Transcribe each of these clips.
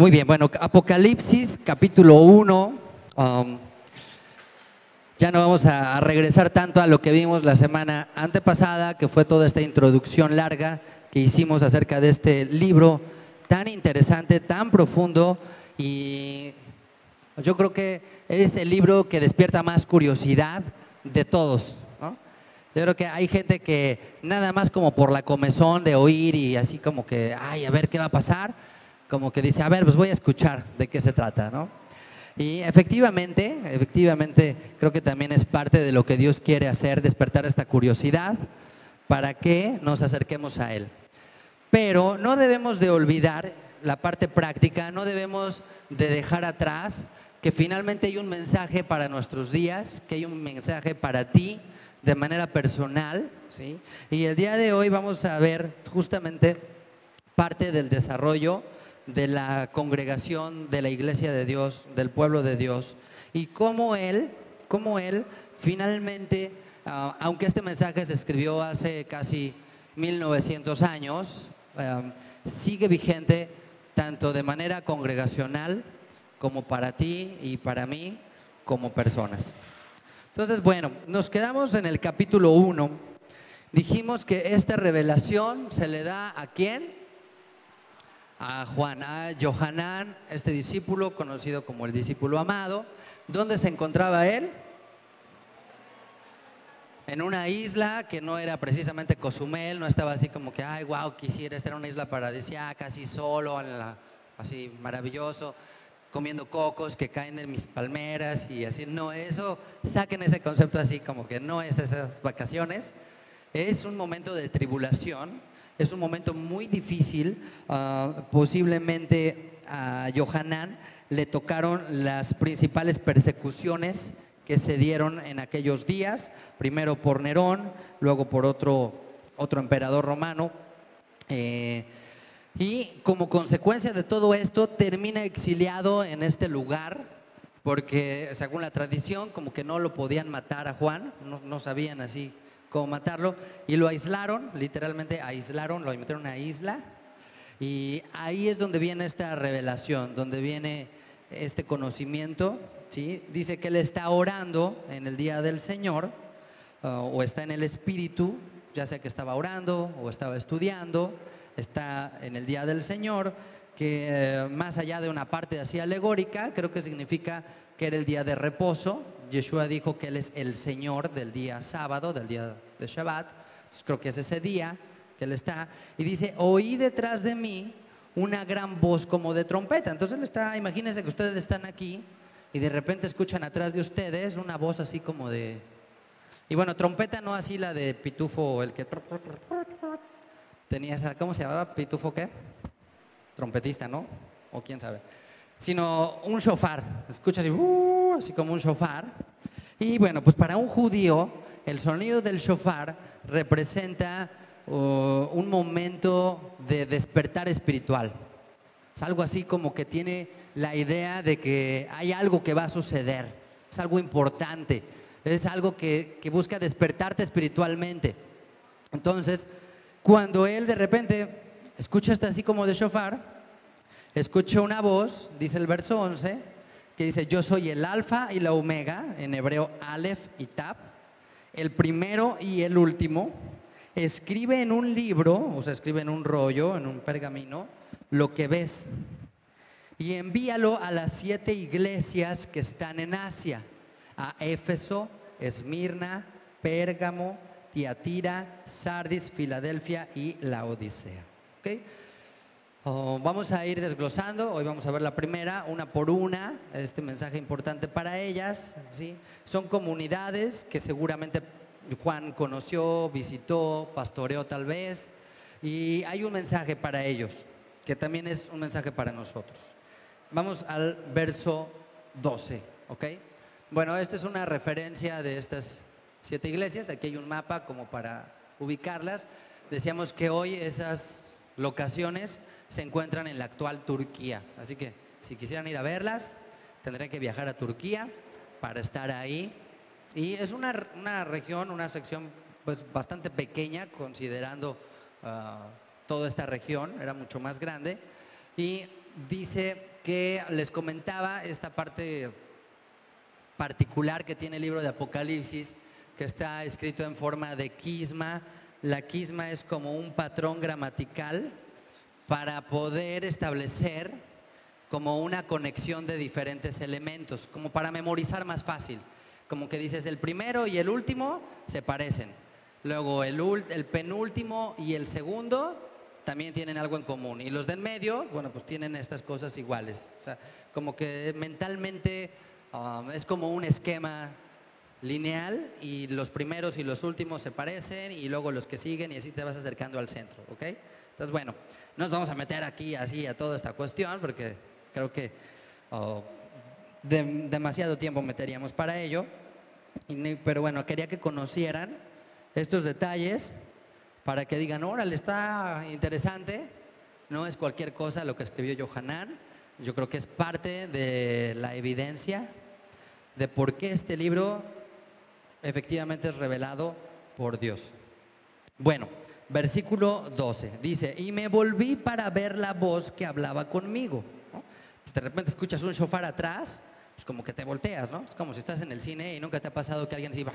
Muy bien, bueno, Apocalipsis capítulo 1. um, ya no vamos a, regresar tanto a lo que vimos la semana antepasada, que fue toda esta introducción larga que hicimos acerca de este libro tan interesante, tan profundo y yo creo que es el libro que despierta más curiosidad de todos. ¿no? Yo creo que hay gente que nada más como por la comezón de oír y así como que, ay, a ver qué va a pasar, como que dice, a ver, pues voy a escuchar de qué se trata, ¿no? Y efectivamente, efectivamente, creo que también es parte de lo que Dios quiere hacer, despertar esta curiosidad para que nos acerquemos a Él. Pero no debemos de olvidar la parte práctica, no debemos de dejar atrás que finalmente hay un mensaje para nuestros días, que hay un mensaje para ti de manera personal, ¿sí? Y el día de hoy vamos a ver justamente parte del desarrollo de la congregación de la iglesia de Dios, del pueblo de Dios, y cómo Él, cómo Él finalmente, uh, aunque este mensaje se escribió hace casi 1900 años, um, sigue vigente tanto de manera congregacional como para ti y para mí como personas. Entonces, bueno, nos quedamos en el capítulo 1. Dijimos que esta revelación se le da a quién? A Juan, a Johanán, este discípulo conocido como el discípulo amado. ¿Dónde se encontraba él? En una isla que no era precisamente Cozumel, no estaba así como que, ay, wow, quisiera estar en una isla paradisíaca, así solo, así maravilloso, comiendo cocos que caen de mis palmeras y así. No, eso, saquen ese concepto así como que no es esas vacaciones. Es un momento de tribulación, es un momento muy difícil. Uh, posiblemente a Johanán le tocaron las principales persecuciones que se dieron en aquellos días, primero por Nerón, luego por otro, otro emperador romano. Eh, y como consecuencia de todo esto, termina exiliado en este lugar, porque según la tradición, como que no lo podían matar a Juan, no, no sabían así cómo matarlo, y lo aislaron, literalmente aislaron, lo metieron a isla, y ahí es donde viene esta revelación, donde viene este conocimiento, ¿sí? Dice que él está orando en el día del Señor, uh, o está en el Espíritu, ya sea que estaba orando o estaba estudiando, está en el día del Señor, que eh, más allá de una parte así alegórica, creo que significa que era el día de reposo, Yeshua dijo que Él es el Señor del día sábado, del día de Shabbat. Entonces, creo que es ese día que Él está. Y dice, oí detrás de mí una gran voz como de trompeta. Entonces Él está, imagínense que ustedes están aquí y de repente escuchan atrás de ustedes una voz así como de... Y bueno, trompeta no así la de pitufo, el que... Tenía esa, ¿cómo se llamaba? ¿Pitufo qué? Trompetista, ¿no? O quién sabe sino un shofar. Escucha así, uh, así como un shofar. Y bueno, pues para un judío, el sonido del shofar representa uh, un momento de despertar espiritual. Es algo así como que tiene la idea de que hay algo que va a suceder. Es algo importante. Es algo que, que busca despertarte espiritualmente. Entonces, cuando él de repente escucha esto así como de shofar, escucho una voz, dice el verso 11, que dice, yo soy el alfa y la omega, en hebreo Aleph y Tab, el primero y el último, escribe en un libro, o sea, escribe en un rollo, en un pergamino, lo que ves. Y envíalo a las siete iglesias que están en Asia, a Éfeso, Esmirna, Pérgamo, Tiatira, Sardis, Filadelfia y la Odisea. ¿Okay? Oh, vamos a ir desglosando, hoy vamos a ver la primera, una por una, este mensaje importante para ellas. ¿sí? Son comunidades que seguramente Juan conoció, visitó, pastoreó tal vez, y hay un mensaje para ellos, que también es un mensaje para nosotros. Vamos al verso 12, ¿ok? Bueno, esta es una referencia de estas siete iglesias, aquí hay un mapa como para ubicarlas. Decíamos que hoy esas locaciones se encuentran en la actual Turquía. Así que si quisieran ir a verlas, tendrían que viajar a Turquía para estar ahí. Y es una, una región, una sección pues bastante pequeña considerando uh, toda esta región, era mucho más grande. Y dice que les comentaba esta parte particular que tiene el libro de Apocalipsis, que está escrito en forma de quisma. La quisma es como un patrón gramatical para poder establecer como una conexión de diferentes elementos, como para memorizar más fácil. Como que dices, el primero y el último se parecen. Luego el, penúltimo y el segundo también tienen algo en común. Y los de en medio, bueno, pues tienen estas cosas iguales. O sea, como que mentalmente um, es como un esquema lineal y los primeros y los últimos se parecen y luego los que siguen y así te vas acercando al centro, ¿ok? Entonces, bueno, no nos vamos a meter aquí así a toda esta cuestión porque creo que oh, demasiado tiempo meteríamos para ello. pero bueno, quería que conocieran estos detalles para que digan, órale, está interesante, no es cualquier cosa lo que escribió Johanan, yo creo que es parte de la evidencia de por qué este libro efectivamente es revelado por Dios. Bueno, versículo 12 dice, y me volví para ver la voz que hablaba conmigo. De repente escuchas un shofar atrás, pues como que te volteas, ¿no? Es como si estás en el cine y nunca te ha pasado que alguien así va,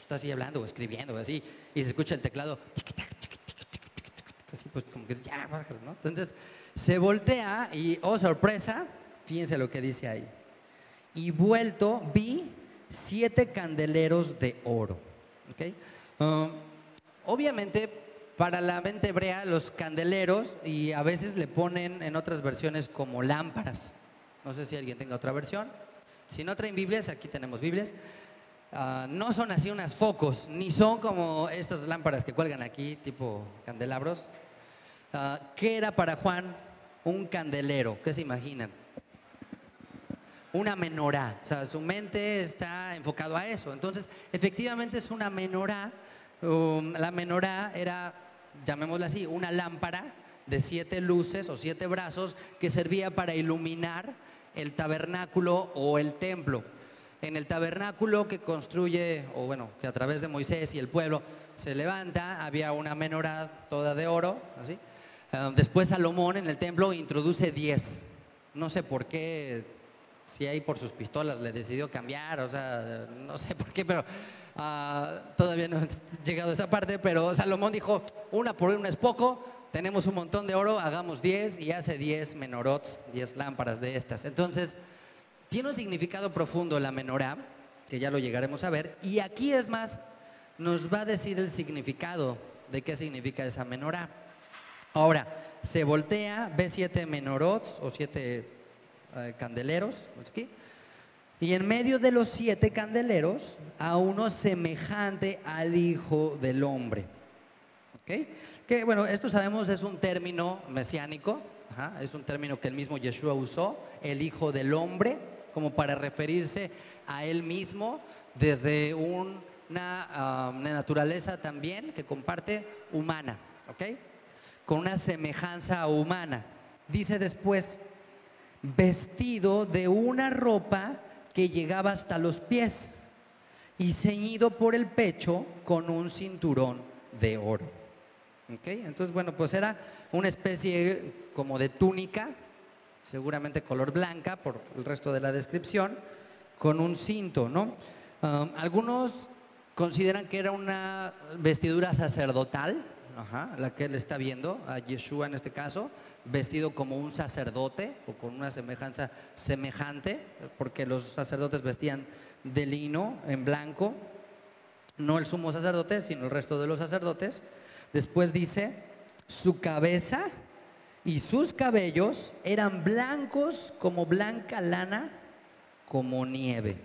está así hablando o escribiendo o así, y se escucha el teclado, así pues como que ya, ¿no? Entonces se voltea y, oh sorpresa, fíjense lo que dice ahí. Y vuelto vi siete candeleros de oro. ¿okay? Um, obviamente, para la mente hebrea, los candeleros, y a veces le ponen en otras versiones como lámparas. No sé si alguien tenga otra versión. Si no traen Biblias, aquí tenemos Biblias. Ah, no son así unas focos, ni son como estas lámparas que cuelgan aquí, tipo candelabros. Ah, ¿Qué era para Juan un candelero? ¿Qué se imaginan? Una menorá. O sea, su mente está enfocado a eso. Entonces, efectivamente es una menorá. Um, la menorá era, llamémosla así, una lámpara de siete luces o siete brazos que servía para iluminar el tabernáculo o el templo. En el tabernáculo que construye, o bueno, que a través de Moisés y el pueblo se levanta, había una menorá toda de oro, así. Ah, después Salomón en el templo introduce 10. No sé por qué, si ahí por sus pistolas le decidió cambiar, o sea, no sé por qué, pero ah, todavía no he llegado a esa parte, pero Salomón dijo, una por una es poco, tenemos un montón de oro, hagamos 10 y hace 10 menorots, 10 lámparas de estas. Entonces, tiene un significado profundo la menorá, que ya lo llegaremos a ver, y aquí es más, nos va a decir el significado de qué significa esa menorá. Ahora, se voltea, ve siete menorots o siete eh, candeleros, y en medio de los siete candeleros a uno semejante al Hijo del Hombre. ¿Okay? Que bueno, esto sabemos es un término mesiánico, es un término que el mismo Yeshua usó, el Hijo del Hombre, como para referirse a él mismo desde una, ah, una naturaleza también que comparte humana, ¿ok? Con una semejanza humana. Dice después, vestido de una ropa que llegaba hasta los pies y ceñido por el pecho con un cinturón de oro. Entonces, bueno, pues era una especie como de túnica, seguramente color blanca por el resto de la descripción, con un cinto, ¿no? Um, algunos consideran que era una vestidura sacerdotal, la que él está viendo, a Yeshua en este caso, vestido como un sacerdote o con una semejanza semejante, porque los sacerdotes vestían de lino en blanco, no el sumo sacerdote, sino el resto de los sacerdotes. Después dice, su cabeza y sus cabellos eran blancos como blanca lana, como nieve.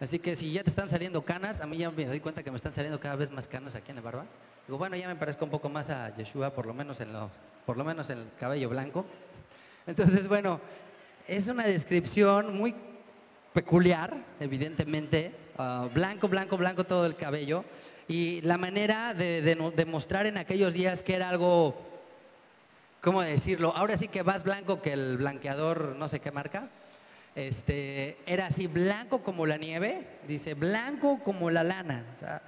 Así que si ya te están saliendo canas, a mí ya me doy cuenta que me están saliendo cada vez más canas aquí en la barba. Digo, bueno, ya me parezco un poco más a Yeshua, por lo menos en, lo, por lo menos en el cabello blanco. Entonces, bueno, es una descripción muy peculiar, evidentemente. Ah, blanco, blanco, blanco todo el cabello. Y la manera de, demostrar en aquellos días que era algo, ¿cómo decirlo? Ahora sí que más blanco que el blanqueador, no sé qué marca. Este, era así blanco como la nieve, dice blanco como la lana, o sea,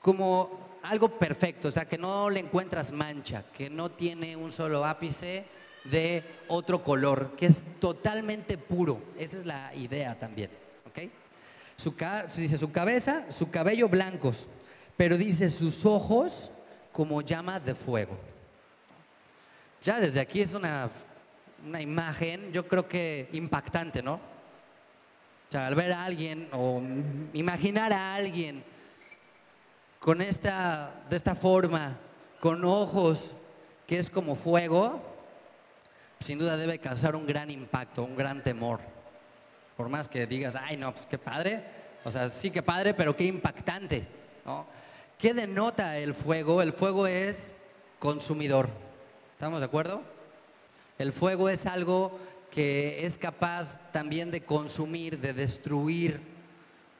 como algo perfecto, o sea, que no le encuentras mancha, que no tiene un solo ápice de otro color, que es totalmente puro. Esa es la idea también. ¿ok? Su dice su cabeza, su cabello blancos, pero dice sus ojos como llama de fuego. Ya desde aquí es una, una imagen, yo creo que impactante, ¿no? O sea, al ver a alguien o imaginar a alguien con esta, de esta forma, con ojos que es como fuego, sin duda debe causar un gran impacto, un gran temor. Por más que digas, ay, no, pues qué padre. O sea, sí que padre, pero qué impactante. ¿no? ¿Qué denota el fuego? El fuego es consumidor. ¿Estamos de acuerdo? El fuego es algo que es capaz también de consumir, de destruir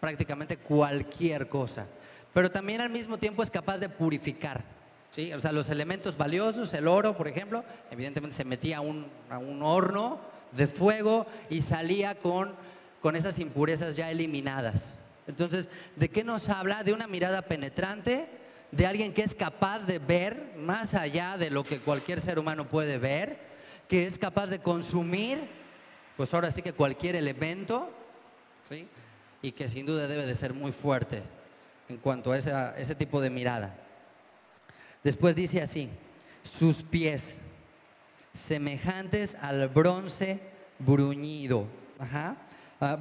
prácticamente cualquier cosa. Pero también al mismo tiempo es capaz de purificar. ¿sí? O sea, los elementos valiosos, el oro, por ejemplo, evidentemente se metía a un, a un horno de fuego y salía con, con esas impurezas ya eliminadas. Entonces, ¿de qué nos habla? De una mirada penetrante, de alguien que es capaz de ver más allá de lo que cualquier ser humano puede ver, que es capaz de consumir, pues ahora sí que cualquier elemento, ¿sí? y que sin duda debe de ser muy fuerte en cuanto a ese tipo de mirada. Después dice así, sus pies, semejantes al bronce bruñido. Ah,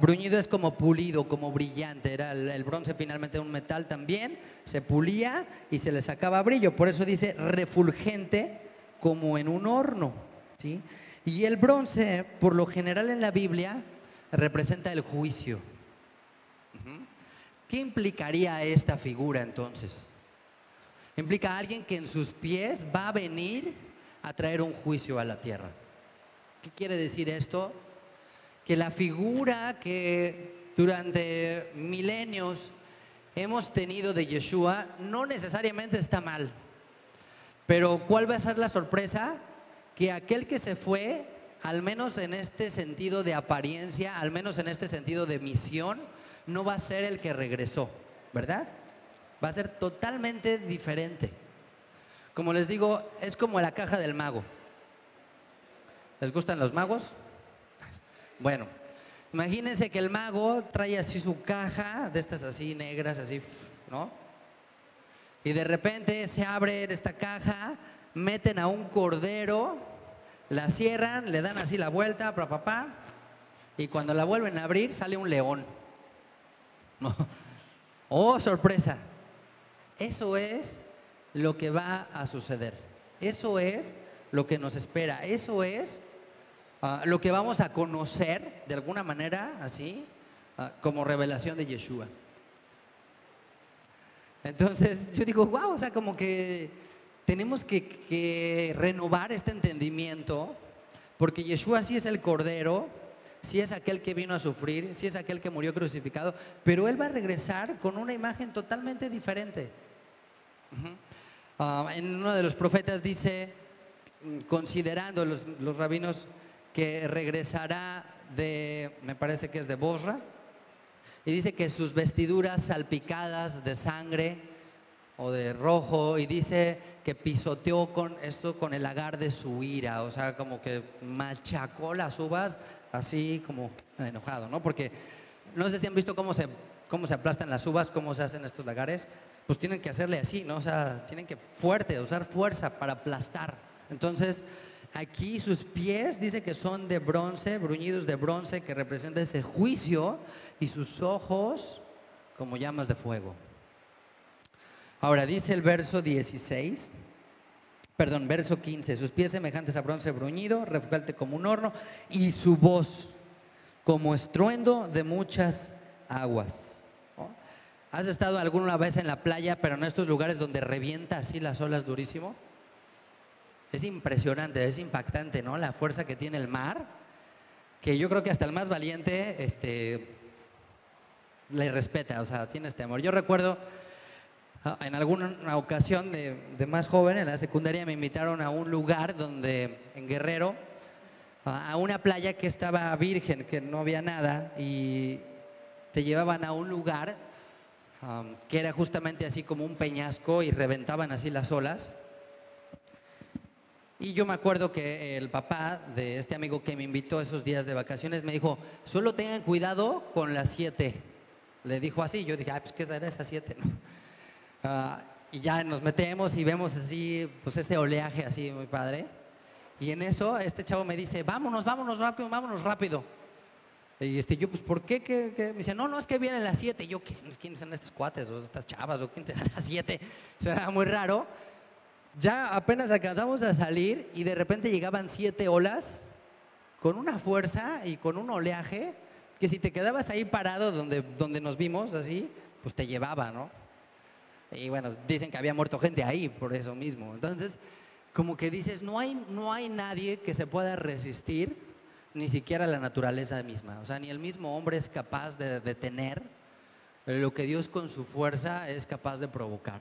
bruñido es como pulido, como brillante. Era el, bronce finalmente un metal también. Se pulía y se le sacaba brillo. Por eso dice refulgente como en un horno. ¿sí? Y el bronce, por lo general en la Biblia, representa el juicio. ¿Qué implicaría esta figura entonces? Implica a alguien que en sus pies va a venir a traer un juicio a la tierra. ¿Qué quiere decir esto? que la figura que durante milenios hemos tenido de Yeshua no necesariamente está mal. Pero ¿cuál va a ser la sorpresa? Que aquel que se fue, al menos en este sentido de apariencia, al menos en este sentido de misión, no va a ser el que regresó, ¿verdad? Va a ser totalmente diferente. Como les digo, es como la caja del mago. ¿Les gustan los magos? Bueno, imagínense que el mago trae así su caja, de estas así negras, así, ¿no? Y de repente se abre esta caja, meten a un cordero, la cierran, le dan así la vuelta, papá, papá, y cuando la vuelven a abrir sale un león. Oh, sorpresa. Eso es lo que va a suceder. Eso es lo que nos espera. Eso es Ah, lo que vamos a conocer de alguna manera, así, ah, como revelación de Yeshua. Entonces yo digo, wow, o sea, como que tenemos que, renovar este entendimiento, porque Yeshua sí es el Cordero, sí es aquel que vino a sufrir, sí es aquel que murió crucificado, pero Él va a regresar con una imagen totalmente diferente. Ah, en uno de los profetas dice, considerando los, los rabinos, que regresará de, me parece que es de Bosra, y dice que sus vestiduras salpicadas de sangre o de rojo, y dice que pisoteó con esto con el lagar de su ira, o sea, como que machacó las uvas así como enojado, ¿no? Porque no sé si han visto cómo se, cómo se aplastan las uvas, cómo se hacen estos lagares, pues tienen que hacerle así, ¿no? O sea, tienen que fuerte, usar fuerza para aplastar. Entonces, Aquí sus pies dice que son de bronce, bruñidos de bronce, que representa ese juicio, y sus ojos como llamas de fuego. Ahora dice el verso 16, perdón, verso 15, sus pies semejantes a bronce bruñido, refugante como un horno, y su voz como estruendo de muchas aguas. ¿Has estado alguna vez en la playa, pero en estos lugares donde revienta así las olas durísimo? Es impresionante, es impactante, ¿no? La fuerza que tiene el mar, que yo creo que hasta el más valiente este, le respeta, o sea, tiene este amor. Yo recuerdo en alguna ocasión de, más joven, en la secundaria, me invitaron a un lugar donde, en Guerrero, a una playa que estaba virgen, que no había nada, y te llevaban a un lugar que era justamente así como un peñasco y reventaban así las olas. Y yo me acuerdo que el papá de este amigo que me invitó esos días de vacaciones me dijo, solo tengan cuidado con las siete. Le dijo así, yo dije, ah, pues ¿qué será esa siete? Y ya nos metemos y vemos así, pues este oleaje así muy padre. Y en eso este chavo me dice, vámonos, vámonos rápido, vámonos rápido. Y este, yo, pues, ¿por qué? Me dice, no, no, es que vienen las siete. Y yo, ¿quiénes son estos cuates o estas chavas o quién serán las siete? Será muy raro. Ya apenas alcanzamos a salir y de repente llegaban siete olas con una fuerza y con un oleaje que si te quedabas ahí parado donde, donde nos vimos, así, pues te llevaba, ¿no? Y bueno, dicen que había muerto gente ahí por eso mismo. Entonces, como que dices, no hay, no hay nadie que se pueda resistir, ni siquiera la naturaleza misma. O sea, ni el mismo hombre es capaz de detener lo que Dios con su fuerza es capaz de provocar.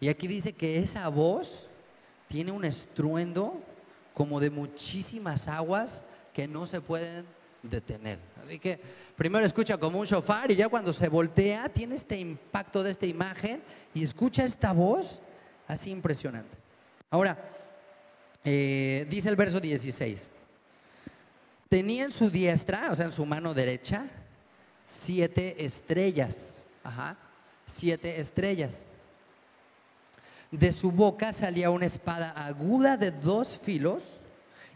Y aquí dice que esa voz tiene un estruendo como de muchísimas aguas que no se pueden detener. Así que primero escucha como un shofar y ya cuando se voltea tiene este impacto de esta imagen y escucha esta voz así impresionante. Ahora, eh, dice el verso 16, tenía en su diestra, o sea, en su mano derecha, siete estrellas. Ajá, siete estrellas. De su boca salía una espada aguda de dos filos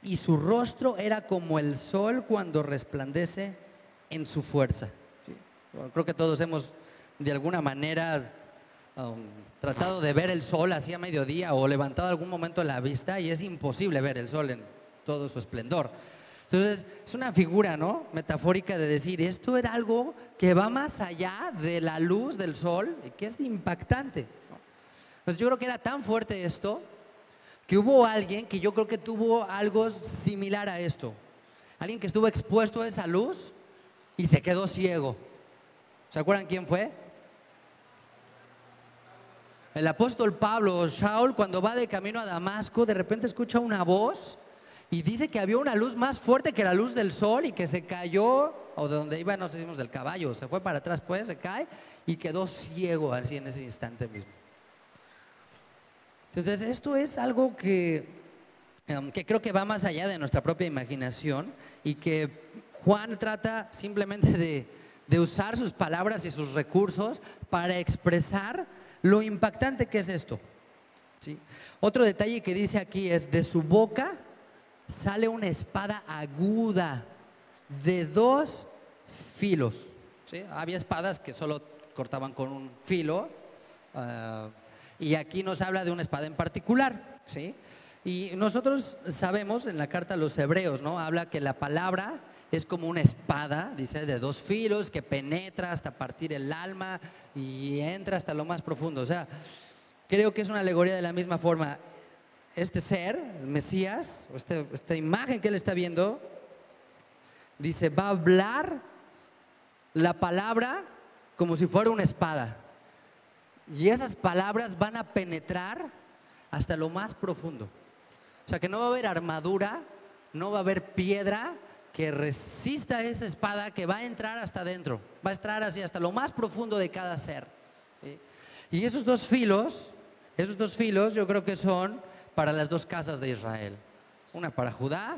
y su rostro era como el sol cuando resplandece en su fuerza. creo que todos hemos de alguna manera um, tratado de ver el sol así a mediodía o levantado algún momento la vista y es imposible ver el sol en todo su esplendor. Entonces, es una figura, ¿no? Metafórica de decir, esto era algo que va más allá de la luz del sol y que es impactante. Pues yo creo que era tan fuerte esto que hubo alguien que yo creo que tuvo algo similar a esto. Alguien que estuvo expuesto a esa luz y se quedó ciego. ¿Se acuerdan quién fue? El apóstol Pablo, Shaul, cuando va de camino a Damasco, de repente escucha una voz y dice que había una luz más fuerte que la luz del sol y que se cayó, o de donde iba, no sé si del caballo, se fue para atrás, pues se cae y quedó ciego así en ese instante mismo. Entonces, esto es algo que, em, que creo que va más allá de nuestra propia imaginación y que Juan trata simplemente de, de usar sus palabras y sus recursos para expresar lo impactante que es esto. ¿sí? Otro detalle que dice aquí es, de su boca sale una espada aguda de dos filos. ¿sí? Había espadas que solo cortaban con un filo. Ah, y aquí nos habla de una espada en particular, ¿sí? Y nosotros sabemos en la carta a los hebreos, ¿no? Habla que la palabra es como una espada, dice, de dos filos que penetra hasta partir el alma y entra hasta lo más profundo. O sea, creo que es una alegoría de la misma forma. Este ser, el Mesías, este, esta imagen que él está viendo, dice, va a hablar la palabra como si fuera una espada. Y esas palabras van a penetrar hasta lo más profundo. O sea que no va a haber armadura, no va a haber piedra que resista esa espada que va a entrar hasta adentro, va a entrar así hasta lo más profundo de cada ser. Y esos dos filos, esos dos filos yo creo que son para las dos casas de Israel. Una para Judá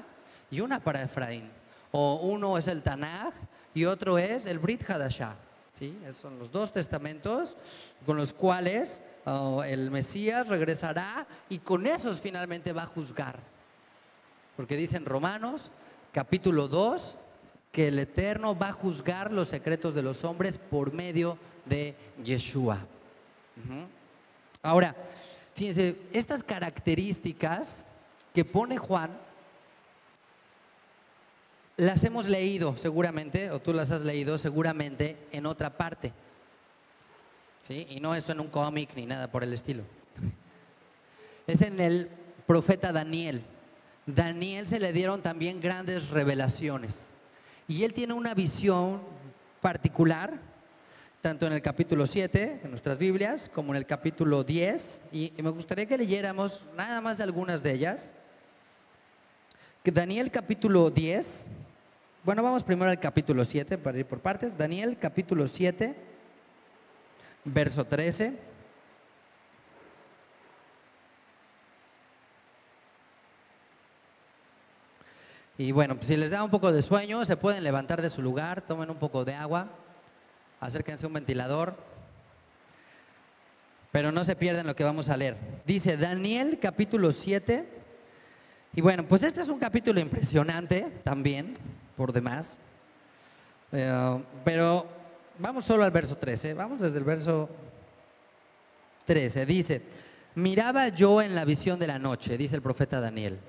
y una para Efraín. O uno es el Tanaj y otro es el Brit Hadashah. ¿sí? son los dos testamentos con los cuales oh, el Mesías regresará y con esos finalmente va a juzgar. Porque dice en Romanos capítulo 2 que el Eterno va a juzgar los secretos de los hombres por medio de Yeshua. Ahora, fíjense, estas características que pone Juan las hemos leído seguramente, o tú las has leído seguramente en otra parte. ¿Sí? Y no es en un cómic ni nada por el estilo. Es en el profeta Daniel. Daniel se le dieron también grandes revelaciones. Y él tiene una visión particular, tanto en el capítulo 7 de nuestras Biblias, como en el capítulo 10. Y me gustaría que leyéramos nada más algunas de ellas. Daniel capítulo 10, bueno, vamos primero al capítulo 7 para ir por partes. Daniel capítulo 7, verso 13. Y bueno, pues si les da un poco de sueño, se pueden levantar de su lugar, tomen un poco de agua, acérquense a un ventilador, pero no se pierdan lo que vamos a leer. Dice Daniel capítulo 7, y bueno, pues este es un capítulo impresionante también, por demás, eh, pero vamos solo al verso 13, vamos desde el verso 13, dice, miraba yo en la visión de la noche, dice el profeta Daniel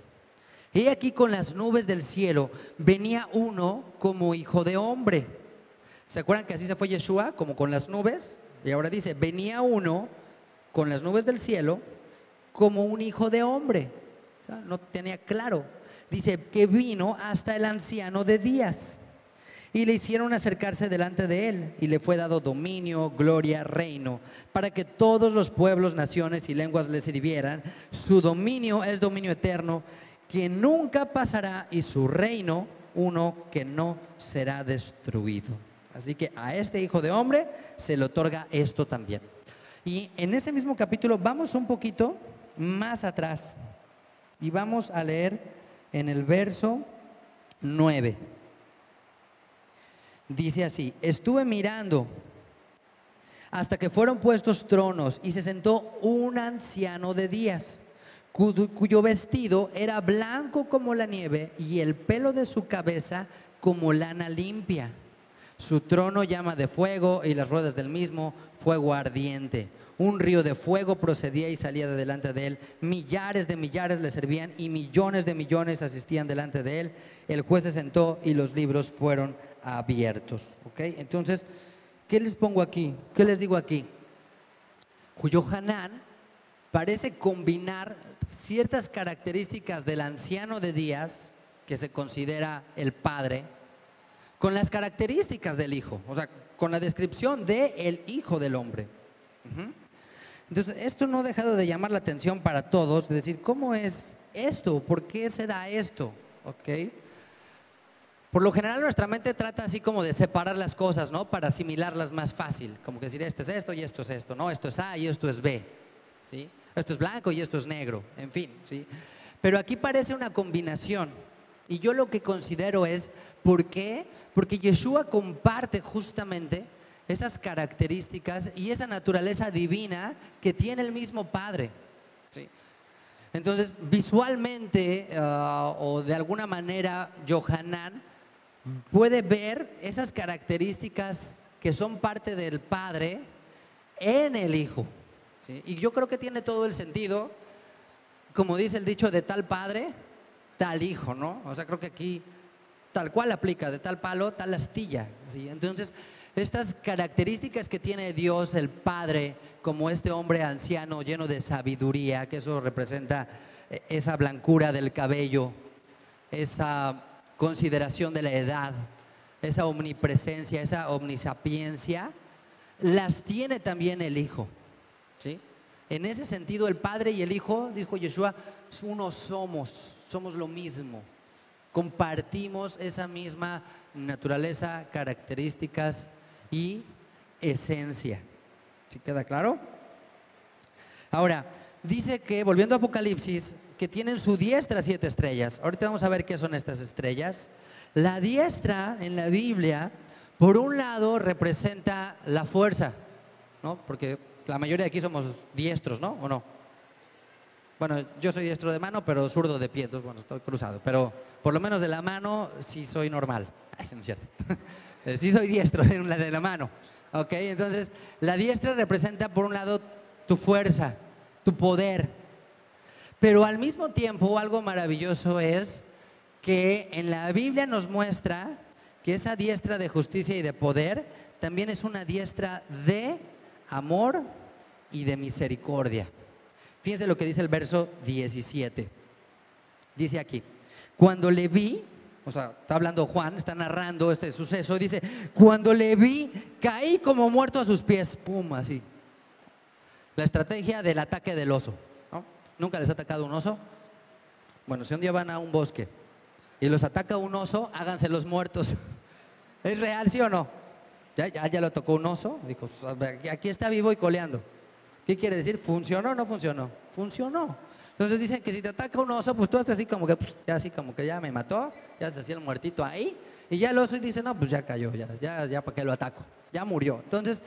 He aquí con las nubes del cielo venía uno como hijo de hombre. ¿Se acuerdan que así se fue Yeshua, como con las nubes? Y ahora dice, venía uno con las nubes del cielo como un hijo de hombre. no tenía claro. Dice que vino hasta el anciano de días y le hicieron acercarse delante de él y le fue dado dominio, gloria, reino, para que todos los pueblos, naciones y lenguas le sirvieran. Su dominio es dominio eterno que nunca pasará y su reino uno que no será destruido. Así que a este hijo de hombre se le otorga esto también. Y en ese mismo capítulo vamos un poquito más atrás y vamos a leer en el verso 9. Dice así, estuve mirando hasta que fueron puestos tronos y se sentó un anciano de días cuyo vestido era blanco como la nieve y el pelo de su cabeza como lana limpia. Su trono llama de fuego y las ruedas del mismo fuego ardiente. Un río de fuego procedía y salía de delante de él. Millares de millares le servían y millones de millones asistían delante de él. El juez se sentó y los libros fueron abiertos. ¿Ok? Entonces, ¿qué les pongo aquí? ¿Qué les digo aquí? Cuyo Hanán parece combinar ciertas características del anciano de días, que se considera el padre, con las características del hijo, o sea, con la descripción de el hijo del hombre. Entonces, esto no ha dejado de llamar la atención para todos, de decir, ¿cómo es esto? ¿Por qué se da esto? ¿Ok? Por lo general nuestra mente trata así como de separar las cosas, ¿no? Para asimilarlas más fácil, como que decir, esto es esto y esto es esto, ¿no? Esto es A y esto es B, ¿sí? Esto es blanco y esto es negro, en fin, ¿sí? Pero aquí parece una combinación. Y yo lo que considero es, ¿por qué? Porque Yeshua comparte justamente esas características y esa naturaleza divina que tiene el mismo Padre. ¿sí? Entonces, visualmente ah, o de alguna manera, Johanan puede ver esas características que son parte del Padre en el Hijo. Y yo creo que tiene todo el sentido, como dice el dicho, de tal padre, tal hijo, ¿no? O sea, creo que aquí tal cual aplica, de tal palo, tal astilla. Entonces, estas características que tiene Dios, el Padre, como este hombre anciano lleno de sabiduría, que eso representa eh, esa blancura del cabello, esa consideración de la edad, esa omnipresencia, esa omnisapiencia, las tiene también el Hijo. ¿Sí? En ese sentido, el Padre y el Hijo, dijo Yeshua, uno somos, somos lo mismo. Compartimos esa misma naturaleza, características y esencia. ¿Sí queda claro? Ahora, dice que, volviendo a Apocalipsis, que tienen su diestra siete estrellas. Ahorita vamos a ver qué son estas estrellas. La diestra en la Biblia, por un lado, representa la fuerza, ¿no? Porque la mayoría de aquí somos diestros, ¿no? ¿O no? Bueno, yo soy diestro de mano, pero zurdo de pie, entonces, bueno, estoy cruzado. Pero por lo menos de la mano sí soy normal. Ay, no es cierto. sí soy diestro de la, de la mano. ¿Ok? Entonces, la diestra representa, por un lado, tu fuerza, tu poder. Pero al mismo tiempo, algo maravilloso es que en la Biblia nos muestra que esa diestra de justicia y de poder también es una diestra de amor y de misericordia. Fíjense lo que dice el verso 17. Dice aquí, cuando le vi, o sea, está hablando Juan, está narrando este suceso, dice, cuando le vi, caí como muerto a sus pies, pum, así. La estrategia del ataque del oso. ¿Nunca les ha atacado un oso? Bueno, si un día van a un bosque y los ataca un oso, háganse los muertos. ¿Es real, sí o no? Ya, ya, ya lo tocó un oso, dijo, aquí está vivo y coleando. ¿Qué quiere decir? ¿Funcionó o no funcionó? Funcionó. Entonces dicen que si te ataca un oso, pues tú estás así como que, ya así como que ya me mató, ya se hacía el muertito ahí, y ya el oso dice, no, pues ya cayó, ya, ya, ya para qué lo ataco, ya murió. Entonces,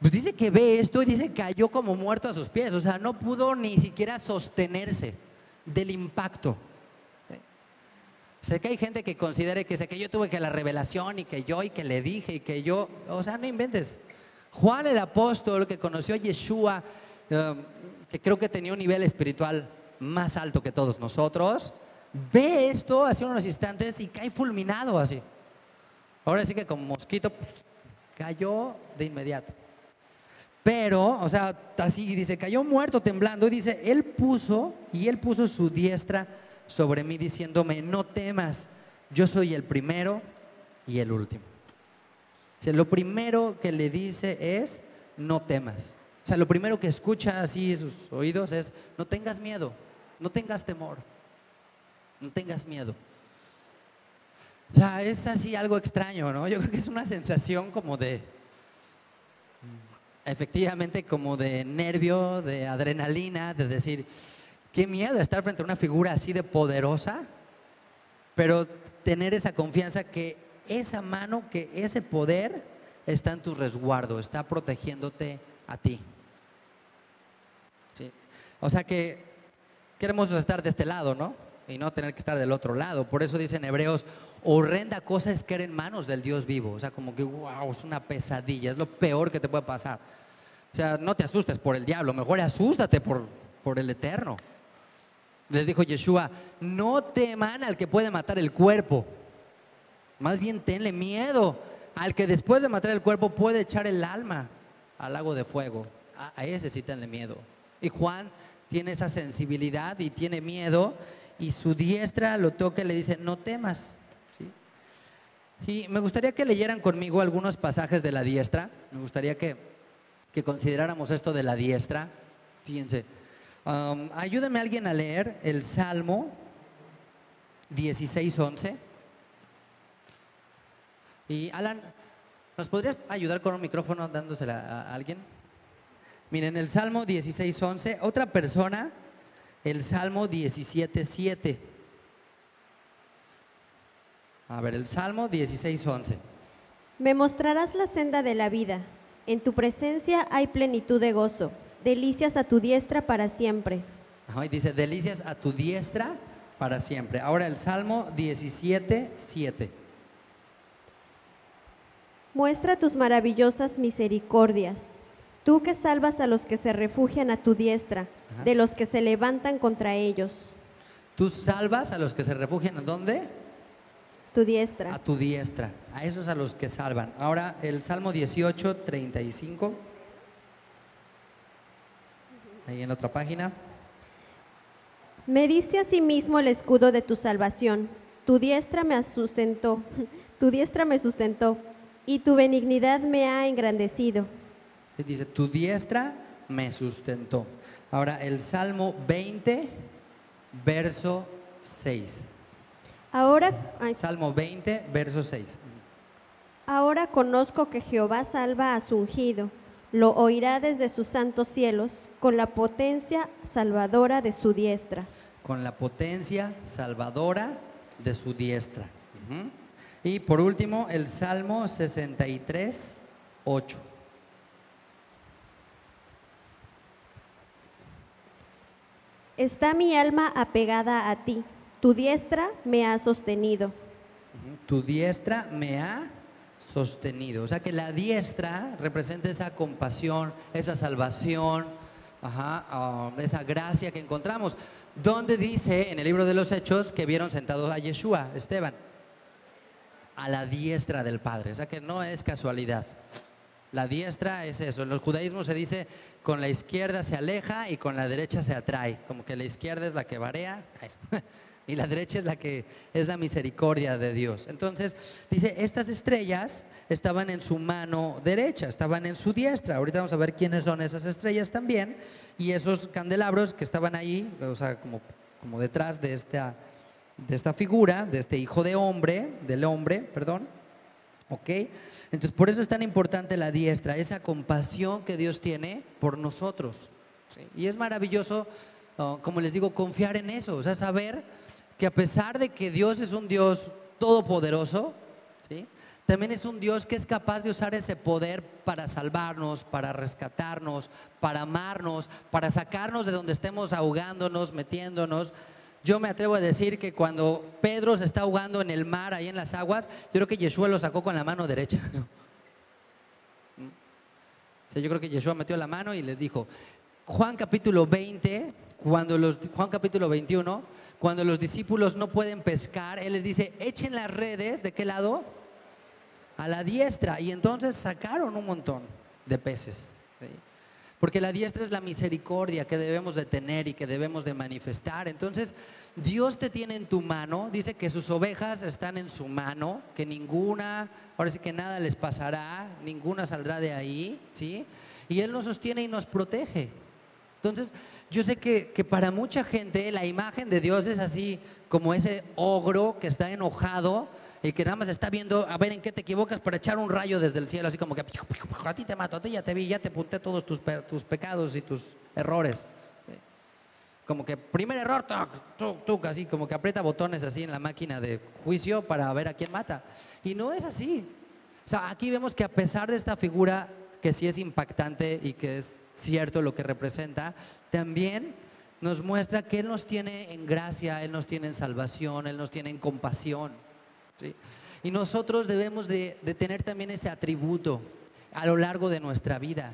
pues dice que ve esto y dice que cayó como muerto a sus pies, o sea, no pudo ni siquiera sostenerse del impacto. Sé que hay gente que considere que sé que yo tuve que la revelación y que yo y que le dije y que yo, o sea, no inventes. Juan el apóstol que conoció a Yeshua, um, que creo que tenía un nivel espiritual más alto que todos nosotros, ve esto hace unos instantes y cae fulminado así. Ahora sí que como mosquito cayó de inmediato. Pero, o sea, así dice, cayó muerto temblando y dice, él puso y él puso su diestra sobre mí diciéndome, no temas, yo soy el primero y el último. O lo primero que le dice es, no temas. O sea, lo primero que escucha así sus oídos es, no tengas miedo, no tengas temor, no tengas miedo. O sea, es así algo extraño, ¿no? Yo creo que es una sensación como de, efectivamente, como de nervio, de adrenalina, de decir, Qué miedo estar frente a una figura así de poderosa, pero tener esa confianza que esa mano, que ese poder está en tu resguardo, está protegiéndote a ti. O sea que queremos estar de este lado, ¿no? Y no tener que estar del otro lado. Por eso dicen hebreos, horrenda cosa es caer en manos del Dios vivo. O sea, como que, wow, es una pesadilla, es lo peor que te puede pasar. O sea, no te asustes por el diablo, mejor asústate por, por el eterno. Les dijo Yeshua, no teman al que puede matar el cuerpo. Más bien tenle miedo al que después de matar el cuerpo puede echar el alma al lago de fuego. A, ese sí tenle miedo. Y Juan tiene esa sensibilidad y tiene miedo y su diestra lo toca y le dice, no temas. Y me gustaría que leyeran conmigo algunos pasajes de la diestra. Me gustaría que, que consideráramos esto de la diestra. Fíjense. Um, ayúdame alguien a leer el Salmo 16.11. Y Alan, ¿nos podrías ayudar con un micrófono dándosela a alguien? Miren, el Salmo 16.11, otra persona, el Salmo 17.7. A ver, el Salmo 16.11. Me mostrarás la senda de la vida. En tu presencia hay plenitud de gozo delicias a tu diestra para siempre. dice, delicias a tu diestra para siempre. Ahora el Salmo 17, 7. Muestra tus maravillosas misericordias, tú que salvas a los que se refugian a tu diestra, de los que se levantan contra ellos. Tú salvas a los que se refugian, ¿a dónde? Tu diestra. A tu diestra, a esos a los que salvan. Ahora el Salmo 18, 35. Ahí en la otra página. Me diste a sí mismo el escudo de tu salvación. Tu diestra me sustentó. Tu diestra me sustentó y tu benignidad me ha engrandecido. Dice, tu diestra me sustentó. Ahora el Salmo 20, verso 6. Ahora, Salmo 20, verso 6. Ahora conozco que Jehová salva a su ungido lo oirá desde sus santos cielos con la potencia salvadora de su diestra. Con la potencia salvadora de su diestra. Y por último, el Salmo 63, 8. Está mi alma apegada a ti, tu diestra me ha sostenido. Tu diestra me ha sostenido. O sea que la diestra representa esa compasión, esa salvación, ah, esa gracia que encontramos. Donde dice en el libro de los Hechos que vieron sentado a Yeshua, Esteban, a la diestra del Padre. O sea que no es casualidad. La diestra es eso. En el judaísmo se dice con la izquierda se aleja y con la derecha se atrae. Como que la izquierda es la que varía. y la derecha es la que es la misericordia de Dios. Entonces, dice, estas estrellas estaban en su mano derecha, estaban en su diestra. Ahorita vamos a ver quiénes son esas estrellas también. Y esos candelabros que estaban ahí, o sea, como, como detrás de esta, de esta figura, de este hijo de hombre, del hombre, perdón. ¿Ok? Entonces, por eso es tan importante la diestra, esa compasión que Dios tiene por nosotros. Y es maravilloso oh, como les digo, confiar en eso, o sea, saber que a pesar de que Dios es un Dios todopoderoso, ¿sí? también es un Dios que es capaz de usar ese poder para salvarnos, para rescatarnos, para amarnos, para sacarnos de donde estemos ahogándonos, metiéndonos. Yo me atrevo a decir que cuando Pedro se está ahogando en el mar, ahí en las aguas, yo creo que Yeshua lo sacó con la mano derecha. yo creo que Yeshua metió la mano y les dijo, Juan capítulo 20, cuando los, Juan capítulo 21, cuando los discípulos no pueden pescar, Él les dice, echen las redes, ¿de qué lado? A la diestra. Y entonces sacaron un montón de peces. Porque la diestra es la misericordia que debemos de tener y que debemos de manifestar. Entonces, Dios te tiene en tu mano, dice que sus ovejas están en su mano, que ninguna, ahora sí que nada les pasará, ninguna saldrá de ahí, ¿sí? Y Él nos sostiene y nos protege. Entonces, yo sé que, que, para mucha gente la imagen de Dios es así como ese ogro que está enojado y que nada más está viendo a ver en qué te equivocas para echar un rayo desde el cielo, así como que a ti te mato, a ti ya te vi, ya te apunté todos tus, tus pecados y tus errores. Como que primer error, tú, así como que aprieta botones así en la máquina de juicio para ver a quién mata. Y no es así. O sea, aquí vemos que a pesar de esta figura que sí es impactante y que es cierto lo que representa, también nos muestra que Él nos tiene en gracia, Él nos tiene en salvación, Él nos tiene en compasión. Y nosotros debemos de, tener también ese atributo a lo largo de nuestra vida.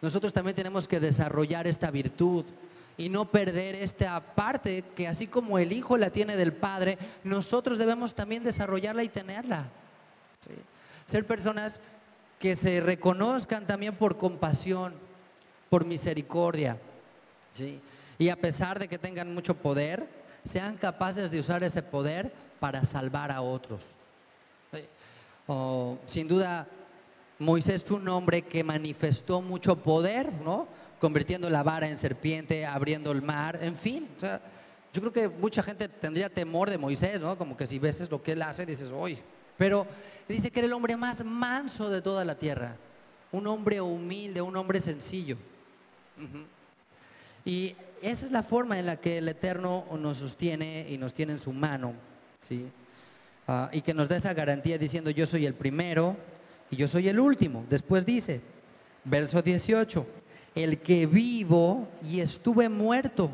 Nosotros también tenemos que desarrollar esta virtud y no perder esta parte que así como el Hijo la tiene del Padre, nosotros debemos también desarrollarla y tenerla. Ser personas que se reconozcan también por compasión, por misericordia. Y a pesar de que tengan mucho poder, sean capaces de usar ese poder para salvar a otros. sin duda, Moisés fue un hombre que manifestó mucho poder, ¿no? Convirtiendo la vara en serpiente, abriendo el mar, en fin. yo creo que mucha gente tendría temor de Moisés, ¿no? Como que si ves lo que él hace, dices, hoy. Pero dice que era el hombre más manso de toda la tierra, un hombre humilde, un hombre sencillo. Y esa es la forma en la que el Eterno nos sostiene y nos tiene en su mano, Ah, y que nos da esa garantía diciendo yo soy el primero y yo soy el último. Después dice, verso 18, el que vivo y estuve muerto,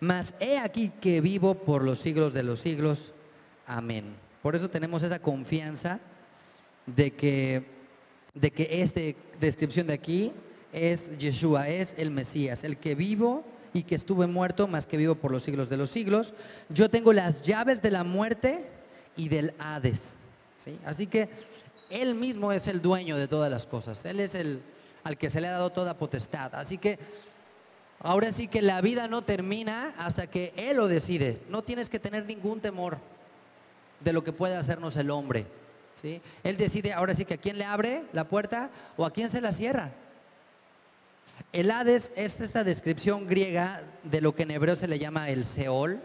mas he aquí que vivo por los siglos de los siglos. Amén. Por eso tenemos esa confianza de que, de que esta descripción de aquí es Yeshua, es el Mesías, el que vivo y que estuve muerto, más que vivo por los siglos de los siglos. Yo tengo las llaves de la muerte y del Hades. ¿sí? Así que Él mismo es el dueño de todas las cosas. Él es el al que se le ha dado toda potestad. Así que ahora sí que la vida no termina hasta que Él lo decide. No tienes que tener ningún temor de lo que puede hacernos el hombre. ¿sí? Él decide ahora sí que a quién le abre la puerta o a quién se la cierra. El Hades es esta descripción griega de lo que en hebreo se le llama el Seol.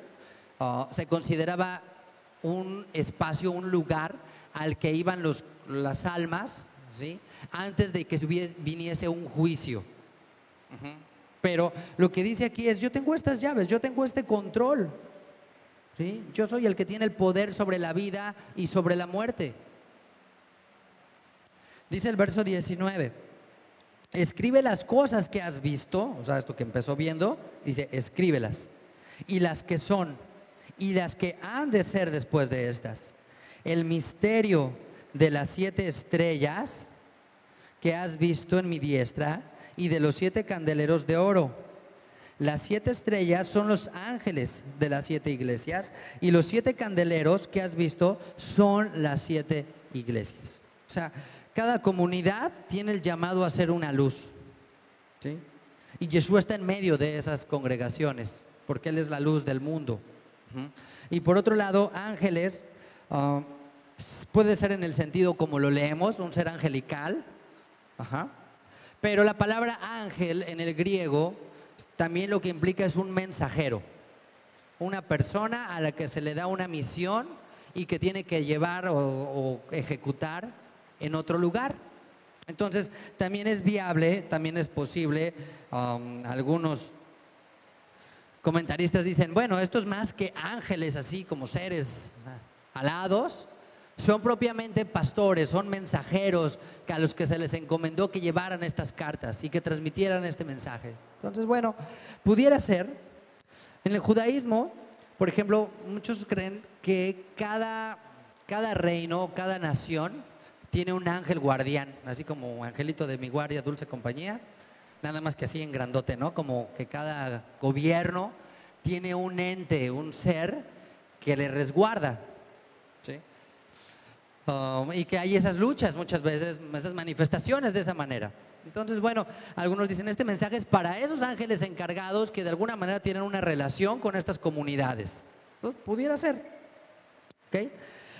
Ah, se consideraba un espacio, un lugar al que iban los, las almas, ¿sí? antes de que viniese un juicio. Pero lo que dice aquí es, yo tengo estas llaves, yo tengo este control. Yo soy el que tiene el poder sobre la vida y sobre la muerte. Dice el verso 19, escribe las cosas que has visto, o sea, esto que empezó viendo, dice, escríbelas, y las que son, y las que han de ser después de estas. El misterio de las siete estrellas que has visto en mi diestra y de los siete candeleros de oro las siete estrellas son los ángeles de las siete iglesias y los siete candeleros que has visto son las siete iglesias. O sea, cada comunidad tiene el llamado a ser una luz. ¿sí? Y Jesús está en medio de esas congregaciones, porque Él es la luz del mundo. Y por otro lado, ángeles ah, puede ser en el sentido como lo leemos, un ser angelical. Pero la palabra ángel en el griego también lo que implica es un mensajero, una persona a la que se le da una misión y que tiene que llevar o, ejecutar en otro lugar. Entonces, también es viable, también es posible, um, algunos comentaristas dicen, bueno, estos más que ángeles, así como seres alados, son propiamente pastores, son mensajeros a los que se les encomendó que llevaran estas cartas y que transmitieran este mensaje. Entonces, bueno, pudiera ser, en el judaísmo, por ejemplo, muchos creen que cada, cada reino, cada nación tiene un ángel guardián, así como angelito de mi guardia, dulce compañía, nada más que así en grandote, ¿no? Como que cada gobierno tiene un ente, un ser que le resguarda. Um, y que hay esas luchas muchas veces, esas manifestaciones de esa manera. Entonces, bueno, algunos dicen, este mensaje es para esos ángeles encargados que de alguna manera tienen una relación con estas comunidades. Pues, pudiera ser. ¿Okay?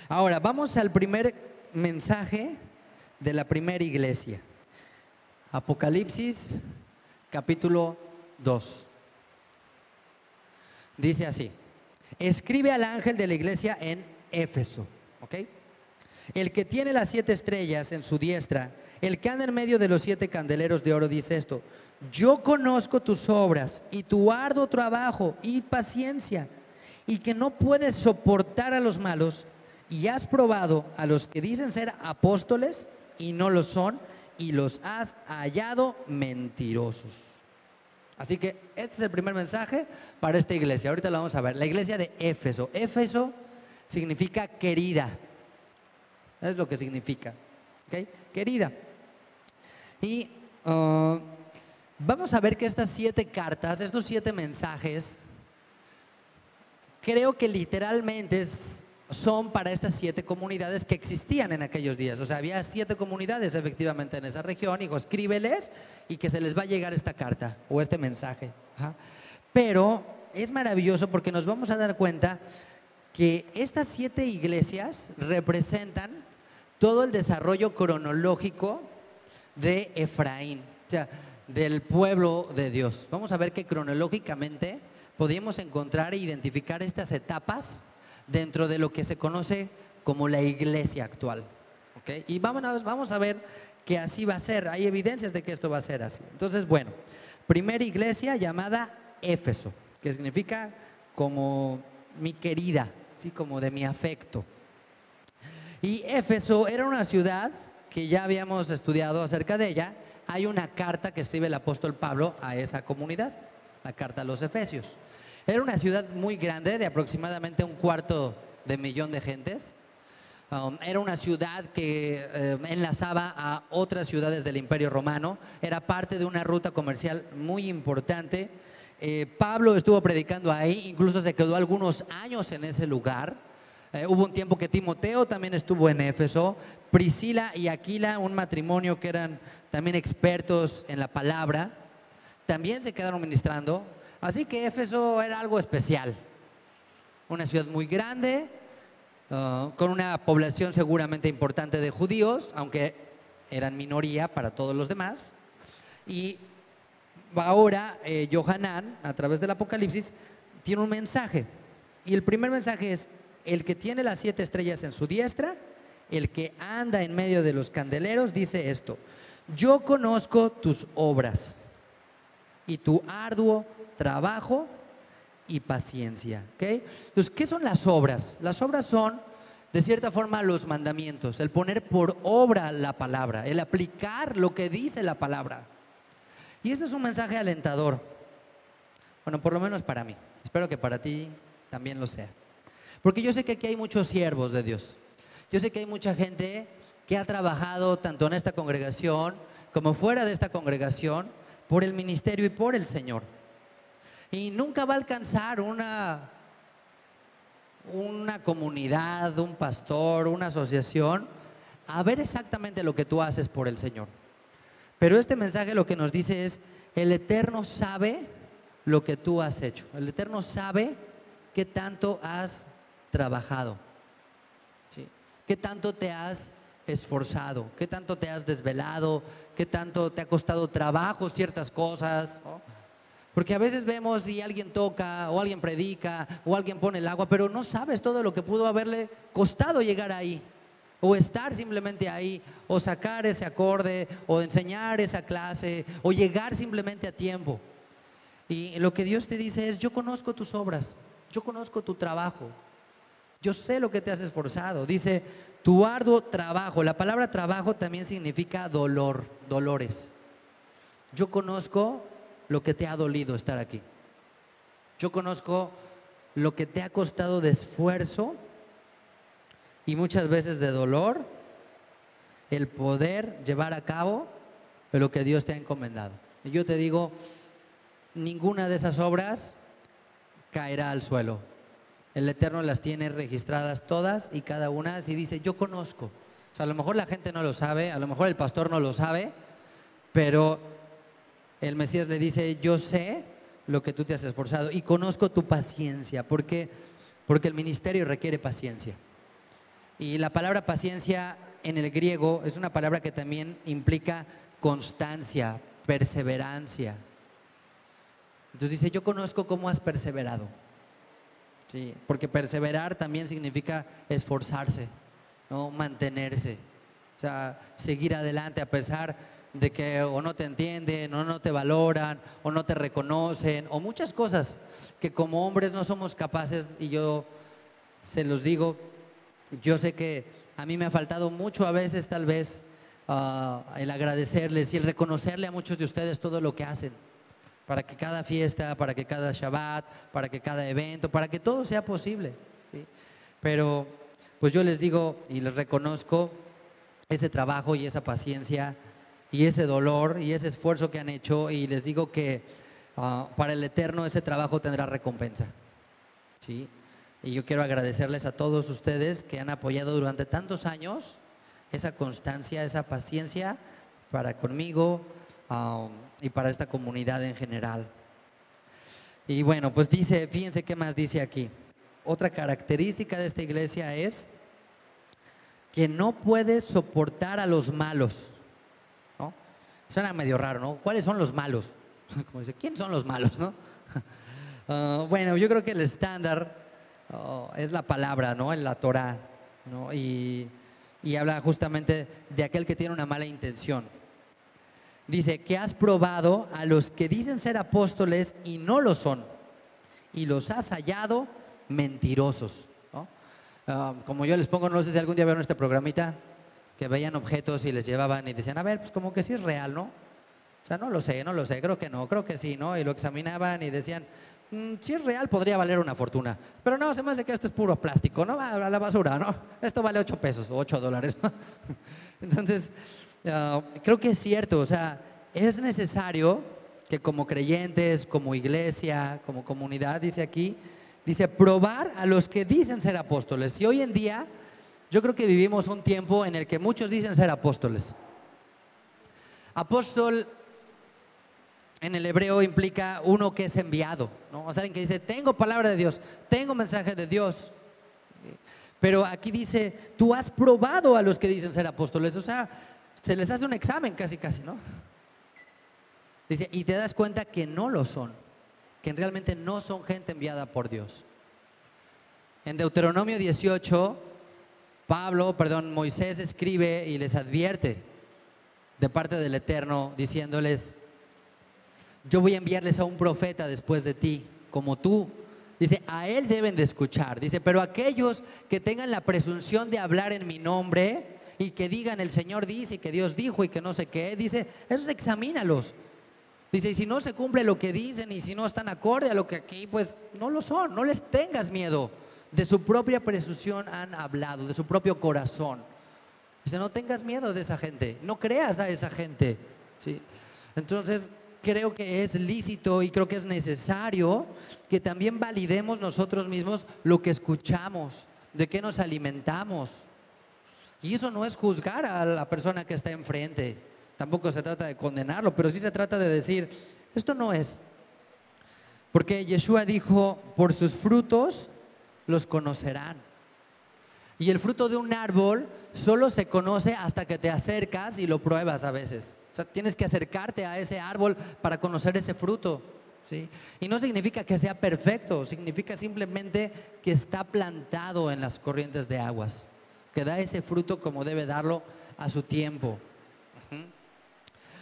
Ahora, vamos al primer mensaje de la primera iglesia. Apocalipsis capítulo 2. Dice así, escribe al ángel de la iglesia en Éfeso, ¿ok? El que tiene las siete estrellas en su diestra, el que anda en medio de los siete candeleros de oro, dice esto, yo conozco tus obras y tu arduo trabajo y paciencia, y que no puedes soportar a los malos, y has probado a los que dicen ser apóstoles y no lo son, y los has hallado mentirosos. Así que este es el primer mensaje para esta iglesia. Ahorita lo vamos a ver. La iglesia de Éfeso. Éfeso significa querida. Es lo que significa. Querida. Y uh, vamos a ver que estas siete cartas, estos siete mensajes, creo que literalmente son para estas siete comunidades que existían en aquellos días. O sea, había siete comunidades efectivamente en esa región. Y escríbeles y que se les va a llegar esta carta o este mensaje. Pero es maravilloso porque nos vamos a dar cuenta que estas siete iglesias representan todo el desarrollo cronológico de Efraín, o sea, del pueblo de Dios. Vamos a ver que cronológicamente podemos encontrar e identificar estas etapas dentro de lo que se conoce como la iglesia actual. Y vamos vamos a ver que así va a ser. Hay evidencias de que esto va a ser así. Entonces, bueno, primera iglesia llamada Éfeso, que significa como mi querida, ¿sí? como de mi afecto. Y Éfeso era una ciudad que ya habíamos estudiado acerca de ella. Hay una carta que escribe el apóstol Pablo a esa comunidad, la carta a los Efesios. Era una ciudad muy grande, de aproximadamente un cuarto de millón de gentes. Um, era una ciudad que eh, enlazaba a otras ciudades del Imperio Romano. Era parte de una ruta comercial muy importante. Eh, Pablo estuvo predicando ahí, incluso se quedó algunos años en ese lugar. Eh, hubo un tiempo que Timoteo también estuvo en Éfeso. Priscila y Aquila, un matrimonio que eran también expertos en la palabra, también se quedaron ministrando. Así que Éfeso era algo especial. Una ciudad muy grande, uh, con una población seguramente importante de judíos, aunque eran minoría para todos los demás. Y ahora eh, Johanán, a través del Apocalipsis, tiene un mensaje. Y el primer mensaje es, el que tiene las siete estrellas en su diestra, el que anda en medio de los candeleros, dice esto, yo conozco tus obras y tu arduo trabajo y paciencia. Entonces, ¿qué son las obras? Las obras son, de cierta forma, los mandamientos, el poner por obra la palabra, el aplicar lo que dice la palabra. Y ese es un mensaje alentador. Bueno, por lo menos para mí. Espero que para ti también lo sea. Porque yo sé que aquí hay muchos siervos de Dios. Yo sé que hay mucha gente que ha trabajado tanto en esta congregación como fuera de esta congregación por el ministerio y por el Señor. Y nunca va a alcanzar una, una comunidad, un pastor, una asociación a ver exactamente lo que tú haces por el Señor. Pero este mensaje lo que nos dice es, el Eterno sabe lo que tú has hecho. El Eterno sabe qué tanto has trabajado? ¿Qué tanto te has esforzado? ¿Qué tanto te has desvelado? ¿Qué tanto te ha costado trabajo ciertas cosas? Porque a veces vemos si alguien toca o alguien predica o alguien pone el agua, pero no sabes todo lo que pudo haberle costado llegar ahí. O estar simplemente ahí, o sacar ese acorde, o enseñar esa clase, o llegar simplemente a tiempo. Y lo que Dios te dice es, yo conozco tus obras, yo conozco tu trabajo, yo sé lo que te has esforzado. Dice, tu arduo trabajo, la palabra trabajo también significa dolor, dolores. Yo conozco lo que te ha dolido estar aquí. Yo conozco lo que te ha costado de esfuerzo y muchas veces de dolor el poder llevar a cabo lo que Dios te ha encomendado. Y yo te digo, ninguna de esas obras caerá al suelo. El Eterno las tiene registradas todas y cada una y dice, yo conozco. O sea, a lo mejor la gente no lo sabe, a lo mejor el pastor no lo sabe, pero el Mesías le dice, yo sé lo que tú te has esforzado y conozco tu paciencia, porque porque el ministerio requiere paciencia. Y la palabra paciencia en el griego es una palabra que también implica constancia, perseverancia. Entonces dice, yo conozco cómo has perseverado. Sí, porque perseverar también significa esforzarse, ¿no? mantenerse, o sea, seguir adelante a pesar de que o no te entienden, o no te valoran, o no te reconocen, o muchas cosas que como hombres no somos capaces, y yo se los digo, yo sé que a mí me ha faltado mucho a veces tal vez ah, el agradecerles y el reconocerle a muchos de ustedes todo lo que hacen para que cada fiesta, para que cada Shabbat, para que cada evento, para que todo sea posible. Pero pues yo les digo y les reconozco ese trabajo y esa paciencia y ese dolor y ese esfuerzo que han hecho y les digo que ah, para el Eterno ese trabajo tendrá recompensa. ¿sí? Y yo quiero agradecerles a todos ustedes que han apoyado durante tantos años esa constancia, esa paciencia para conmigo. Ah, y para esta comunidad en general. Y bueno, pues dice, fíjense qué más dice aquí. Otra característica de esta iglesia es que no puede soportar a los malos. ¿No? Suena medio raro, ¿no? ¿Cuáles son los malos? Como dice, ¿quiénes son los malos, no? Ah, bueno, yo creo que el estándar oh, es la palabra, ¿no? En la Torah, ¿no? Y, y habla justamente de aquel que tiene una mala intención. Dice que has probado a los que dicen ser apóstoles y no lo son, y los has hallado mentirosos. Ah, como yo les pongo, no sé si algún día vieron este programita, que veían objetos y les llevaban y decían, a ver, pues como que sí es real, ¿no? O sea, no lo sé, no lo sé, creo que no, creo que sí, ¿no? Y lo examinaban y decían, mm, si es real podría valer una fortuna, pero no, se me hace que esto es puro plástico, ¿no? A la basura, ¿no? Esto vale 8 pesos o 8 dólares. Entonces, Ah, creo que es cierto, o sea, es necesario que como creyentes, como iglesia, como comunidad, dice aquí, dice, probar a los que dicen ser apóstoles. Y hoy en día, yo creo que vivimos un tiempo en el que muchos dicen ser apóstoles. Apóstol en el hebreo implica uno que es enviado, ¿no? O sea, alguien que dice, tengo palabra de Dios, tengo mensaje de Dios. Pero aquí dice, tú has probado a los que dicen ser apóstoles. O sea, se les hace un examen casi, casi, ¿no? Dice, y te das cuenta que no lo son, que realmente no son gente enviada por Dios. En Deuteronomio 18, Pablo, perdón, Moisés escribe y les advierte de parte del Eterno, diciéndoles, yo voy a enviarles a un profeta después de ti, como tú. Dice, a él deben de escuchar. Dice, pero aquellos que tengan la presunción de hablar en mi nombre, y que digan el Señor dice y que Dios dijo y que no sé qué. Dice, esos examínalos. Dice, y si no se cumple lo que dicen y si no están acorde a lo que aquí, pues no lo son, no les tengas miedo. De su propia presunción han hablado, de su propio corazón. Dice, no tengas miedo de esa gente, no creas a esa gente. ¿sí? Entonces, creo que es lícito y creo que es necesario que también validemos nosotros mismos lo que escuchamos, de qué nos alimentamos. Y eso no es juzgar a la persona que está enfrente. Tampoco se trata de condenarlo, pero sí se trata de decir, esto no es. Porque Yeshua dijo, por sus frutos los conocerán. Y el fruto de un árbol solo se conoce hasta que te acercas y lo pruebas a veces. O sea, tienes que acercarte a ese árbol para conocer ese fruto. ¿sí? Y no significa que sea perfecto, significa simplemente que está plantado en las corrientes de aguas que da ese fruto como debe darlo a su tiempo.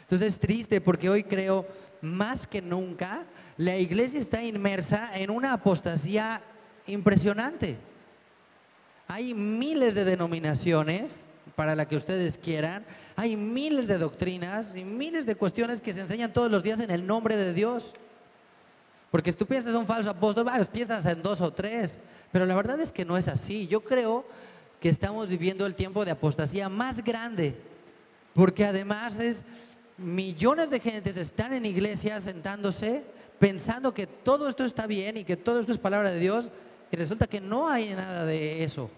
Entonces es triste porque hoy creo más que nunca la iglesia está inmersa en una apostasía impresionante. Hay miles de denominaciones para la que ustedes quieran, hay miles de doctrinas y miles de cuestiones que se enseñan todos los días en el nombre de Dios. Porque si tú piensas en un falso apóstol, piensas en dos o tres, pero la verdad es que no es así. Yo creo que estamos viviendo el tiempo de apostasía más grande, porque además es millones de gentes están en iglesias sentándose pensando que todo esto está bien y que todo esto es palabra de Dios y resulta que no hay nada de eso,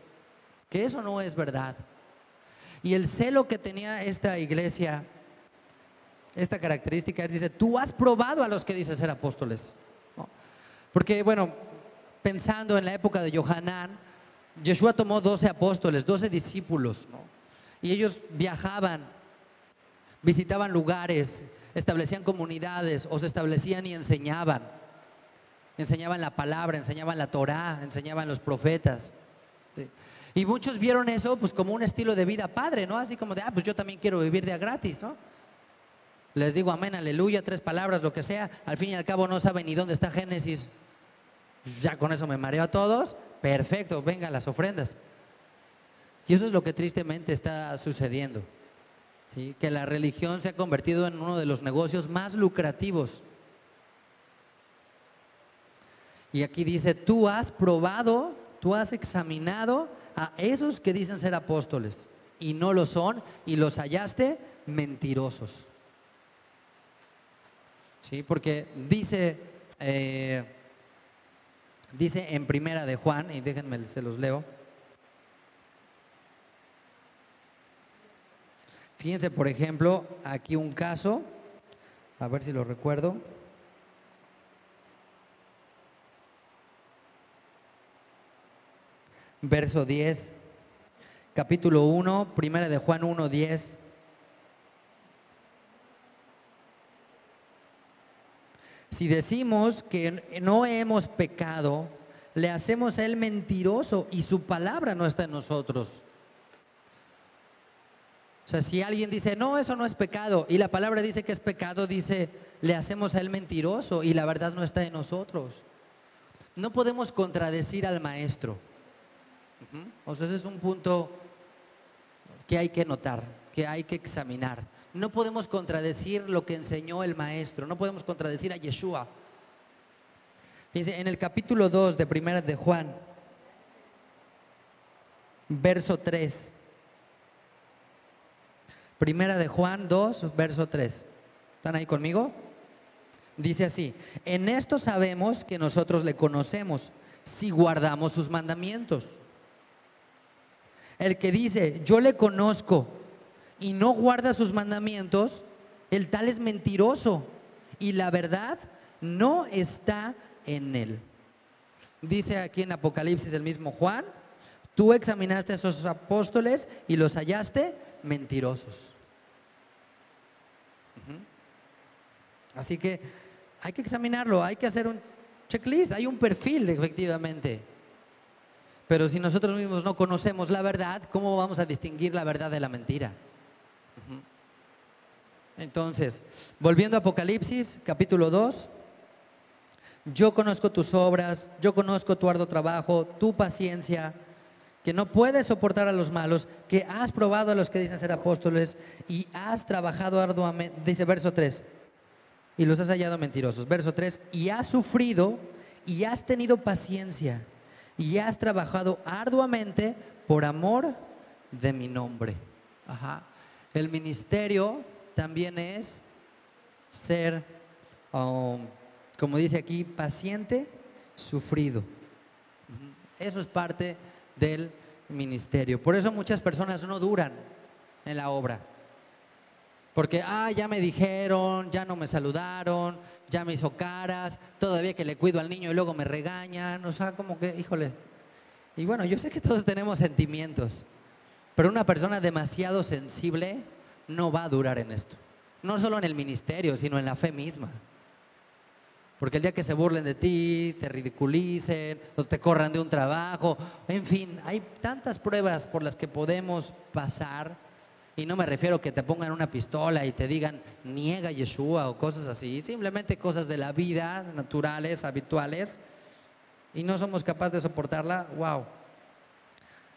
que eso no es verdad. Y el celo que tenía esta iglesia, esta característica, dice, tú has probado a los que dices ser apóstoles. Porque, bueno, pensando en la época de Johanán, Yeshua tomó 12 apóstoles, 12 discípulos, y ellos viajaban, visitaban lugares, establecían comunidades o se establecían y enseñaban. Enseñaban la palabra, enseñaban la Torá, enseñaban los profetas. Y muchos vieron eso pues como un estilo de vida padre, ¿no? Así como de, ah, pues yo también quiero vivir de a gratis, ¿no? Les digo amén, aleluya, tres palabras, lo que sea. Al fin y al cabo no saben ni dónde está Génesis. Ya con eso me mareo a todos. Perfecto, vengan las ofrendas. Y eso es lo que tristemente está sucediendo que la religión se ha convertido en uno de los negocios más lucrativos. Y aquí dice, tú has probado, tú has examinado a esos que dicen ser apóstoles y no lo son y los hallaste mentirosos. ¿Sí? Porque dice, eh, dice en primera de Juan, y déjenme, se los leo. Fíjense, por ejemplo, aquí un caso, a ver si lo recuerdo. Verso 10, capítulo 1, primera de Juan 1, 10. Si decimos que no hemos pecado, le hacemos a él mentiroso y su palabra no está en nosotros. O sea, si alguien dice, no, eso no es pecado, y la palabra dice que es pecado, dice, le hacemos a él mentiroso y la verdad no está en nosotros. No podemos contradecir al maestro. O sea, ese es un punto que hay que notar, que hay que examinar. No podemos contradecir lo que enseñó el maestro, no podemos contradecir a Yeshua. Fíjense, en el capítulo 2 de Primera de Juan, verso 3. Primera de Juan 2, verso 3. ¿Están ahí conmigo? Dice así, en esto sabemos que nosotros le conocemos si guardamos sus mandamientos. El que dice, yo le conozco y no guarda sus mandamientos, el tal es mentiroso y la verdad no está en él. Dice aquí en Apocalipsis el mismo Juan, tú examinaste a esos apóstoles y los hallaste mentirosos. Así que hay que examinarlo, hay que hacer un checklist, hay un perfil efectivamente. Pero si nosotros mismos no conocemos la verdad, ¿cómo vamos a distinguir la verdad de la mentira? Entonces, volviendo a Apocalipsis, capítulo 2, yo conozco tus obras, yo conozco tu arduo trabajo, tu paciencia, que no puedes soportar a los malos, que has probado a los que dicen ser apóstoles y has trabajado arduamente, dice verso 3, y los has hallado mentirosos. Verso 3, y has sufrido y has tenido paciencia y has trabajado arduamente por amor de mi nombre. El ministerio también es ser, um, como dice aquí, paciente, sufrido. Eso es parte del ministerio. Por eso muchas personas no duran en la obra. Porque, ah, ya me dijeron, ya no me saludaron, ya me hizo caras, todavía que le cuido al niño y luego me regañan, o sea, como que, híjole. Y bueno, yo sé que todos tenemos sentimientos, pero una persona demasiado sensible no va a durar en esto. No solo en el ministerio, sino en la fe misma. Porque el día que se burlen de ti, te ridiculicen, o te corran de un trabajo, en fin, hay tantas pruebas por las que podemos pasar Y no me refiero que te pongan una pistola y te digan niega Yeshua o cosas así, simplemente cosas de la vida, naturales, habituales, y no somos capaces de soportarla, wow,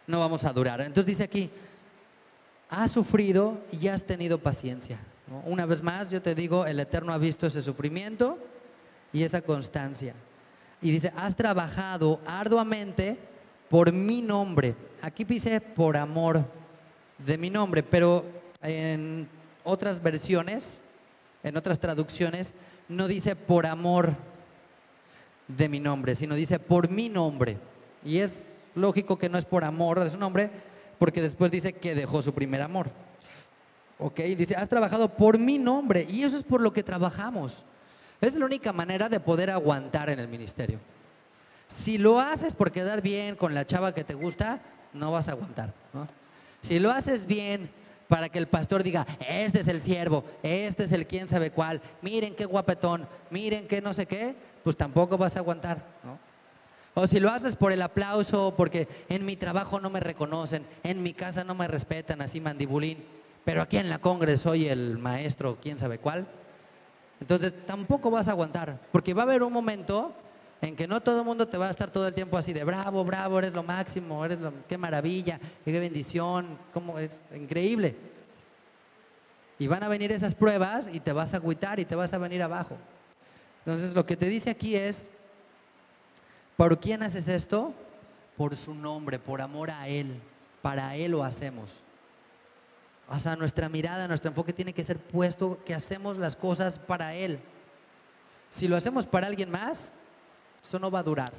no vamos a durar. Entonces dice aquí, has sufrido y has tenido paciencia. Una vez más, yo te digo, el Eterno ha visto ese sufrimiento y esa constancia. Y dice, has trabajado arduamente por mi nombre. Aquí dice por amor de mi nombre, pero en otras versiones, en otras traducciones, no dice por amor de mi nombre, sino dice por mi nombre. Y es lógico que no es por amor de su nombre, porque después dice que dejó su primer amor. Ok, dice, has trabajado por mi nombre y eso es por lo que trabajamos. Es la única manera de poder aguantar en el ministerio. Si lo haces por quedar bien con la chava que te gusta, no vas a aguantar. Si lo haces bien para que el pastor diga, este es el siervo, este es el quién sabe cuál, miren qué guapetón, miren qué no sé qué, pues tampoco vas a aguantar. O si lo haces por el aplauso, porque en mi trabajo no me reconocen, en mi casa no me respetan así mandibulín, pero aquí en la congre soy el maestro, quién sabe cuál. Entonces tampoco vas a aguantar, porque va a haber un momento en que no todo el mundo te va a estar todo el tiempo así de bravo, bravo, eres lo máximo, eres lo, qué maravilla, qué bendición, cómo es increíble. Y van a venir esas pruebas y te vas a agüitar y te vas a venir abajo. Entonces lo que te dice aquí es, ¿por quién haces esto? Por su nombre, por amor a Él, para Él lo hacemos. O sea, nuestra mirada, nuestro enfoque tiene que ser puesto que hacemos las cosas para Él. Si lo hacemos para alguien más, eso no va a durar.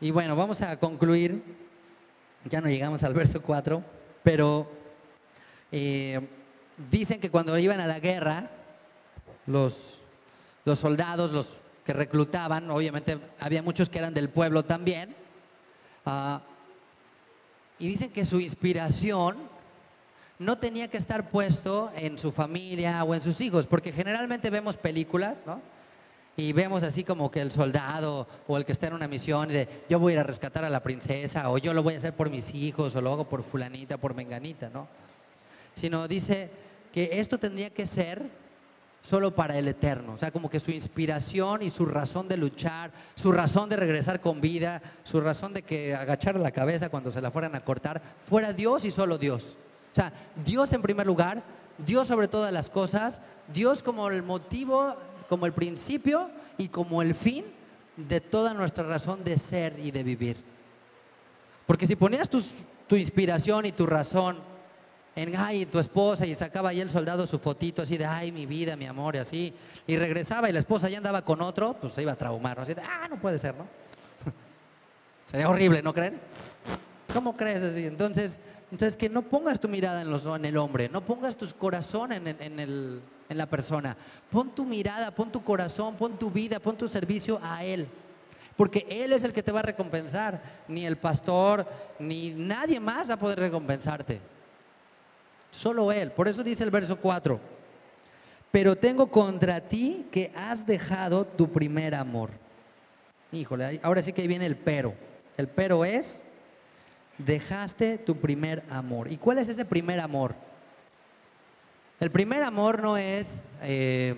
Y bueno, vamos a concluir. Ya no llegamos al verso 4, pero eh, dicen que cuando iban a la guerra, los, soldados, los que reclutaban, obviamente había muchos que eran del pueblo también, ah, y dicen que su inspiración no tenía que estar puesto en su familia o en sus hijos, porque generalmente vemos películas, ¿no? Y vemos así como que el soldado o el que está en una misión de yo voy a ir a rescatar a la princesa o yo lo voy a hacer por mis hijos o lo hago por fulanita, por menganita, ¿no? Sino dice que esto tendría que ser solo para el eterno, o sea, como que su inspiración y su razón de luchar, su razón de regresar con vida, su razón de que agachar la cabeza cuando se la fueran a cortar, fuera Dios y solo Dios. O sea, Dios en primer lugar, Dios sobre todas las cosas, Dios como el motivo como el principio y como el fin de toda nuestra razón de ser y de vivir. Porque si ponías tu, inspiración y tu razón en, ay, tu esposa y sacaba ahí el soldado su fotito así de, ay, mi vida, mi amor, y así, y regresaba y la esposa ya andaba con otro, pues se iba a traumar, ¿no? Así de, ah, no puede ser, ¿no? Sería horrible, ¿no creen? ¿Cómo crees así? Entonces, entonces que no pongas tu mirada en, los, en el hombre, no pongas tu corazón en, en el en la persona. Pon tu mirada, pon tu corazón, pon tu vida, pon tu servicio a Él. Porque Él es el que te va a recompensar. Ni el pastor, ni nadie más va a poder recompensarte. Solo Él. Por eso dice el verso 4. Pero tengo contra ti que has dejado tu primer amor. Híjole, ahora sí que viene el pero. El pero es, dejaste tu primer amor. ¿Y cuál es ese primer amor? El primer amor no es eh,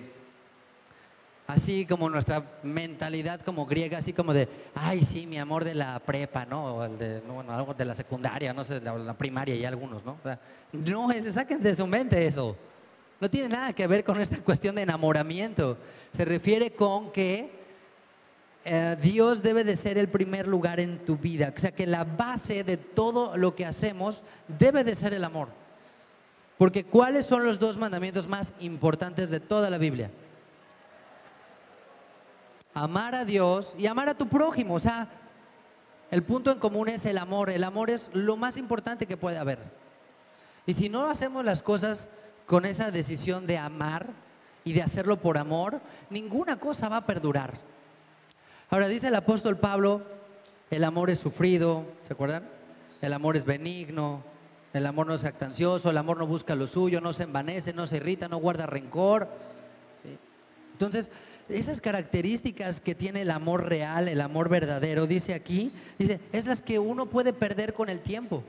así como nuestra mentalidad como griega, así como de, ay, sí, mi amor de la prepa, ¿no? O el de, algo de la secundaria, no sé, de la, primaria y algunos, ¿no? no, se saquen de su mente eso. No tiene nada que ver con esta cuestión de enamoramiento. Se refiere con que eh, Dios debe de ser el primer lugar en tu vida. O sea, que la base de todo lo que hacemos debe de ser el amor. Porque ¿cuáles son los dos mandamientos más importantes de toda la Biblia? Amar a Dios y amar a tu prójimo. O sea, el punto en común es el amor. El amor es lo más importante que puede haber. Y si no hacemos las cosas con esa decisión de amar y de hacerlo por amor, ninguna cosa va a perdurar. Ahora dice el apóstol Pablo, el amor es sufrido, ¿se acuerdan? El amor es benigno, el amor no es actancioso, el amor no busca lo suyo, no se envanece, no se irrita, no guarda rencor. Entonces, esas características que tiene el amor real, el amor verdadero, dice aquí, dice, es las que uno puede perder con el tiempo.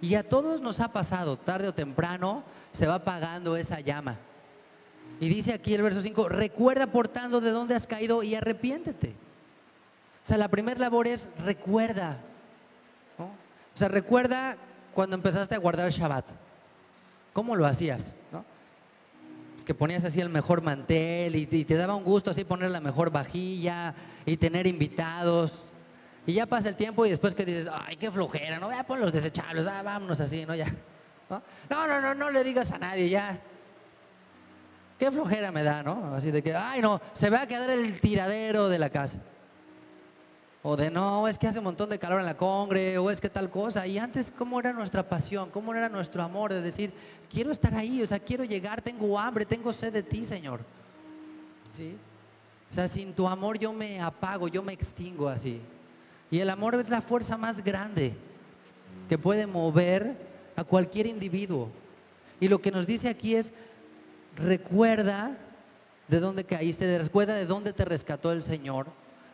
Y a todos nos ha pasado, tarde o temprano se va apagando esa llama. Y dice aquí el verso 5, recuerda por tanto de dónde has caído y arrepiéntete. O sea, la primera labor es recuerda. O sea, recuerda cuando empezaste a guardar Shabbat. ¿Cómo lo hacías? ¿no? Pues que ponías así el mejor mantel y, te daba un gusto así poner la mejor vajilla y tener invitados. Y ya pasa el tiempo y después que dices, ay, qué flojera, ¿no? Ya pon los desechables, ah, vámonos así, ¿no? Ya. ¿no? No, no, no, no le digas a nadie, ya. Qué flojera me da, ¿no? Así de que, ay, no, se va a quedar el tiradero de la casa. O de no, es que hace un montón de calor en la congre, o es que tal cosa. Y antes, ¿cómo era nuestra pasión? ¿Cómo era nuestro amor de decir, quiero estar ahí, o sea, quiero llegar, tengo hambre, tengo sed de ti, Señor? ¿Sí? O sea, sin tu amor yo me apago, yo me extingo así. Y el amor es la fuerza más grande que puede mover a cualquier individuo. Y lo que nos dice aquí es, recuerda de dónde caíste, recuerda de dónde te rescató el Señor,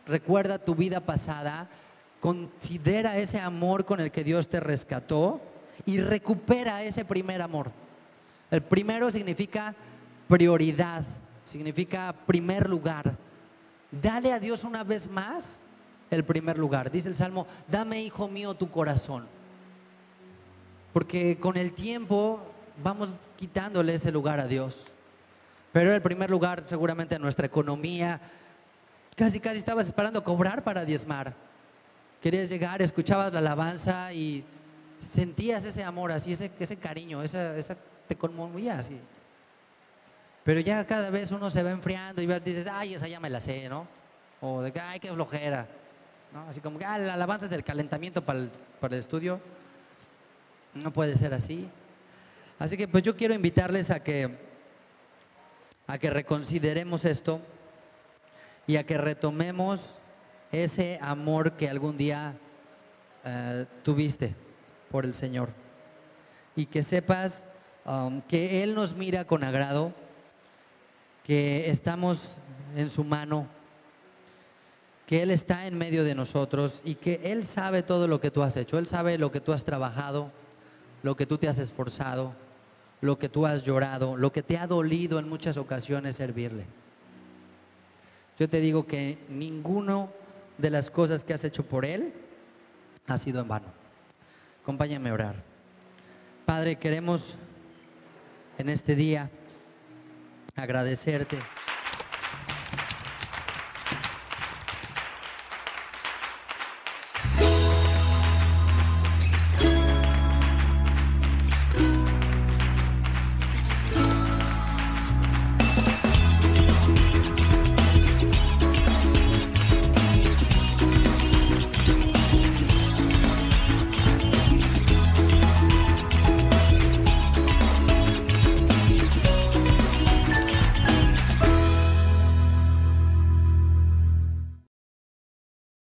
recuerda tu vida pasada, considera ese amor con el que Dios te rescató y recupera ese primer amor. El primero significa prioridad, significa primer lugar. Dale a Dios una vez más el primer lugar. Dice el Salmo, dame, hijo mío, tu corazón. Porque con el tiempo vamos quitándole ese lugar a Dios. Pero el primer lugar seguramente nuestra economía. Casi, casi estabas esperando cobrar para diezmar. Querías llegar, escuchabas la alabanza y sentías ese amor así, ese, ese cariño, esa, esa, te conmovía así. Pero ya cada vez uno se va enfriando y dices, ay, esa ya me la sé, ¿no? O de que, ay, qué flojera. Así como que, ah, la alabanza es el calentamiento para el, para el estudio. No puede ser así. Así que pues yo quiero invitarles a que, a que reconsideremos esto y a que retomemos ese amor que algún día eh, tuviste por el Señor. Y que sepas um, que Él nos mira con agrado, que estamos en su mano que Él está en medio de nosotros y que Él sabe todo lo que tú has hecho. Él sabe lo que tú has trabajado, lo que tú te has esforzado, lo que tú has llorado, lo que te ha dolido en muchas ocasiones servirle. Yo te digo que ninguno de las cosas que has hecho por Él ha sido en vano. Acompáñame a orar. Padre, queremos en este día agradecerte.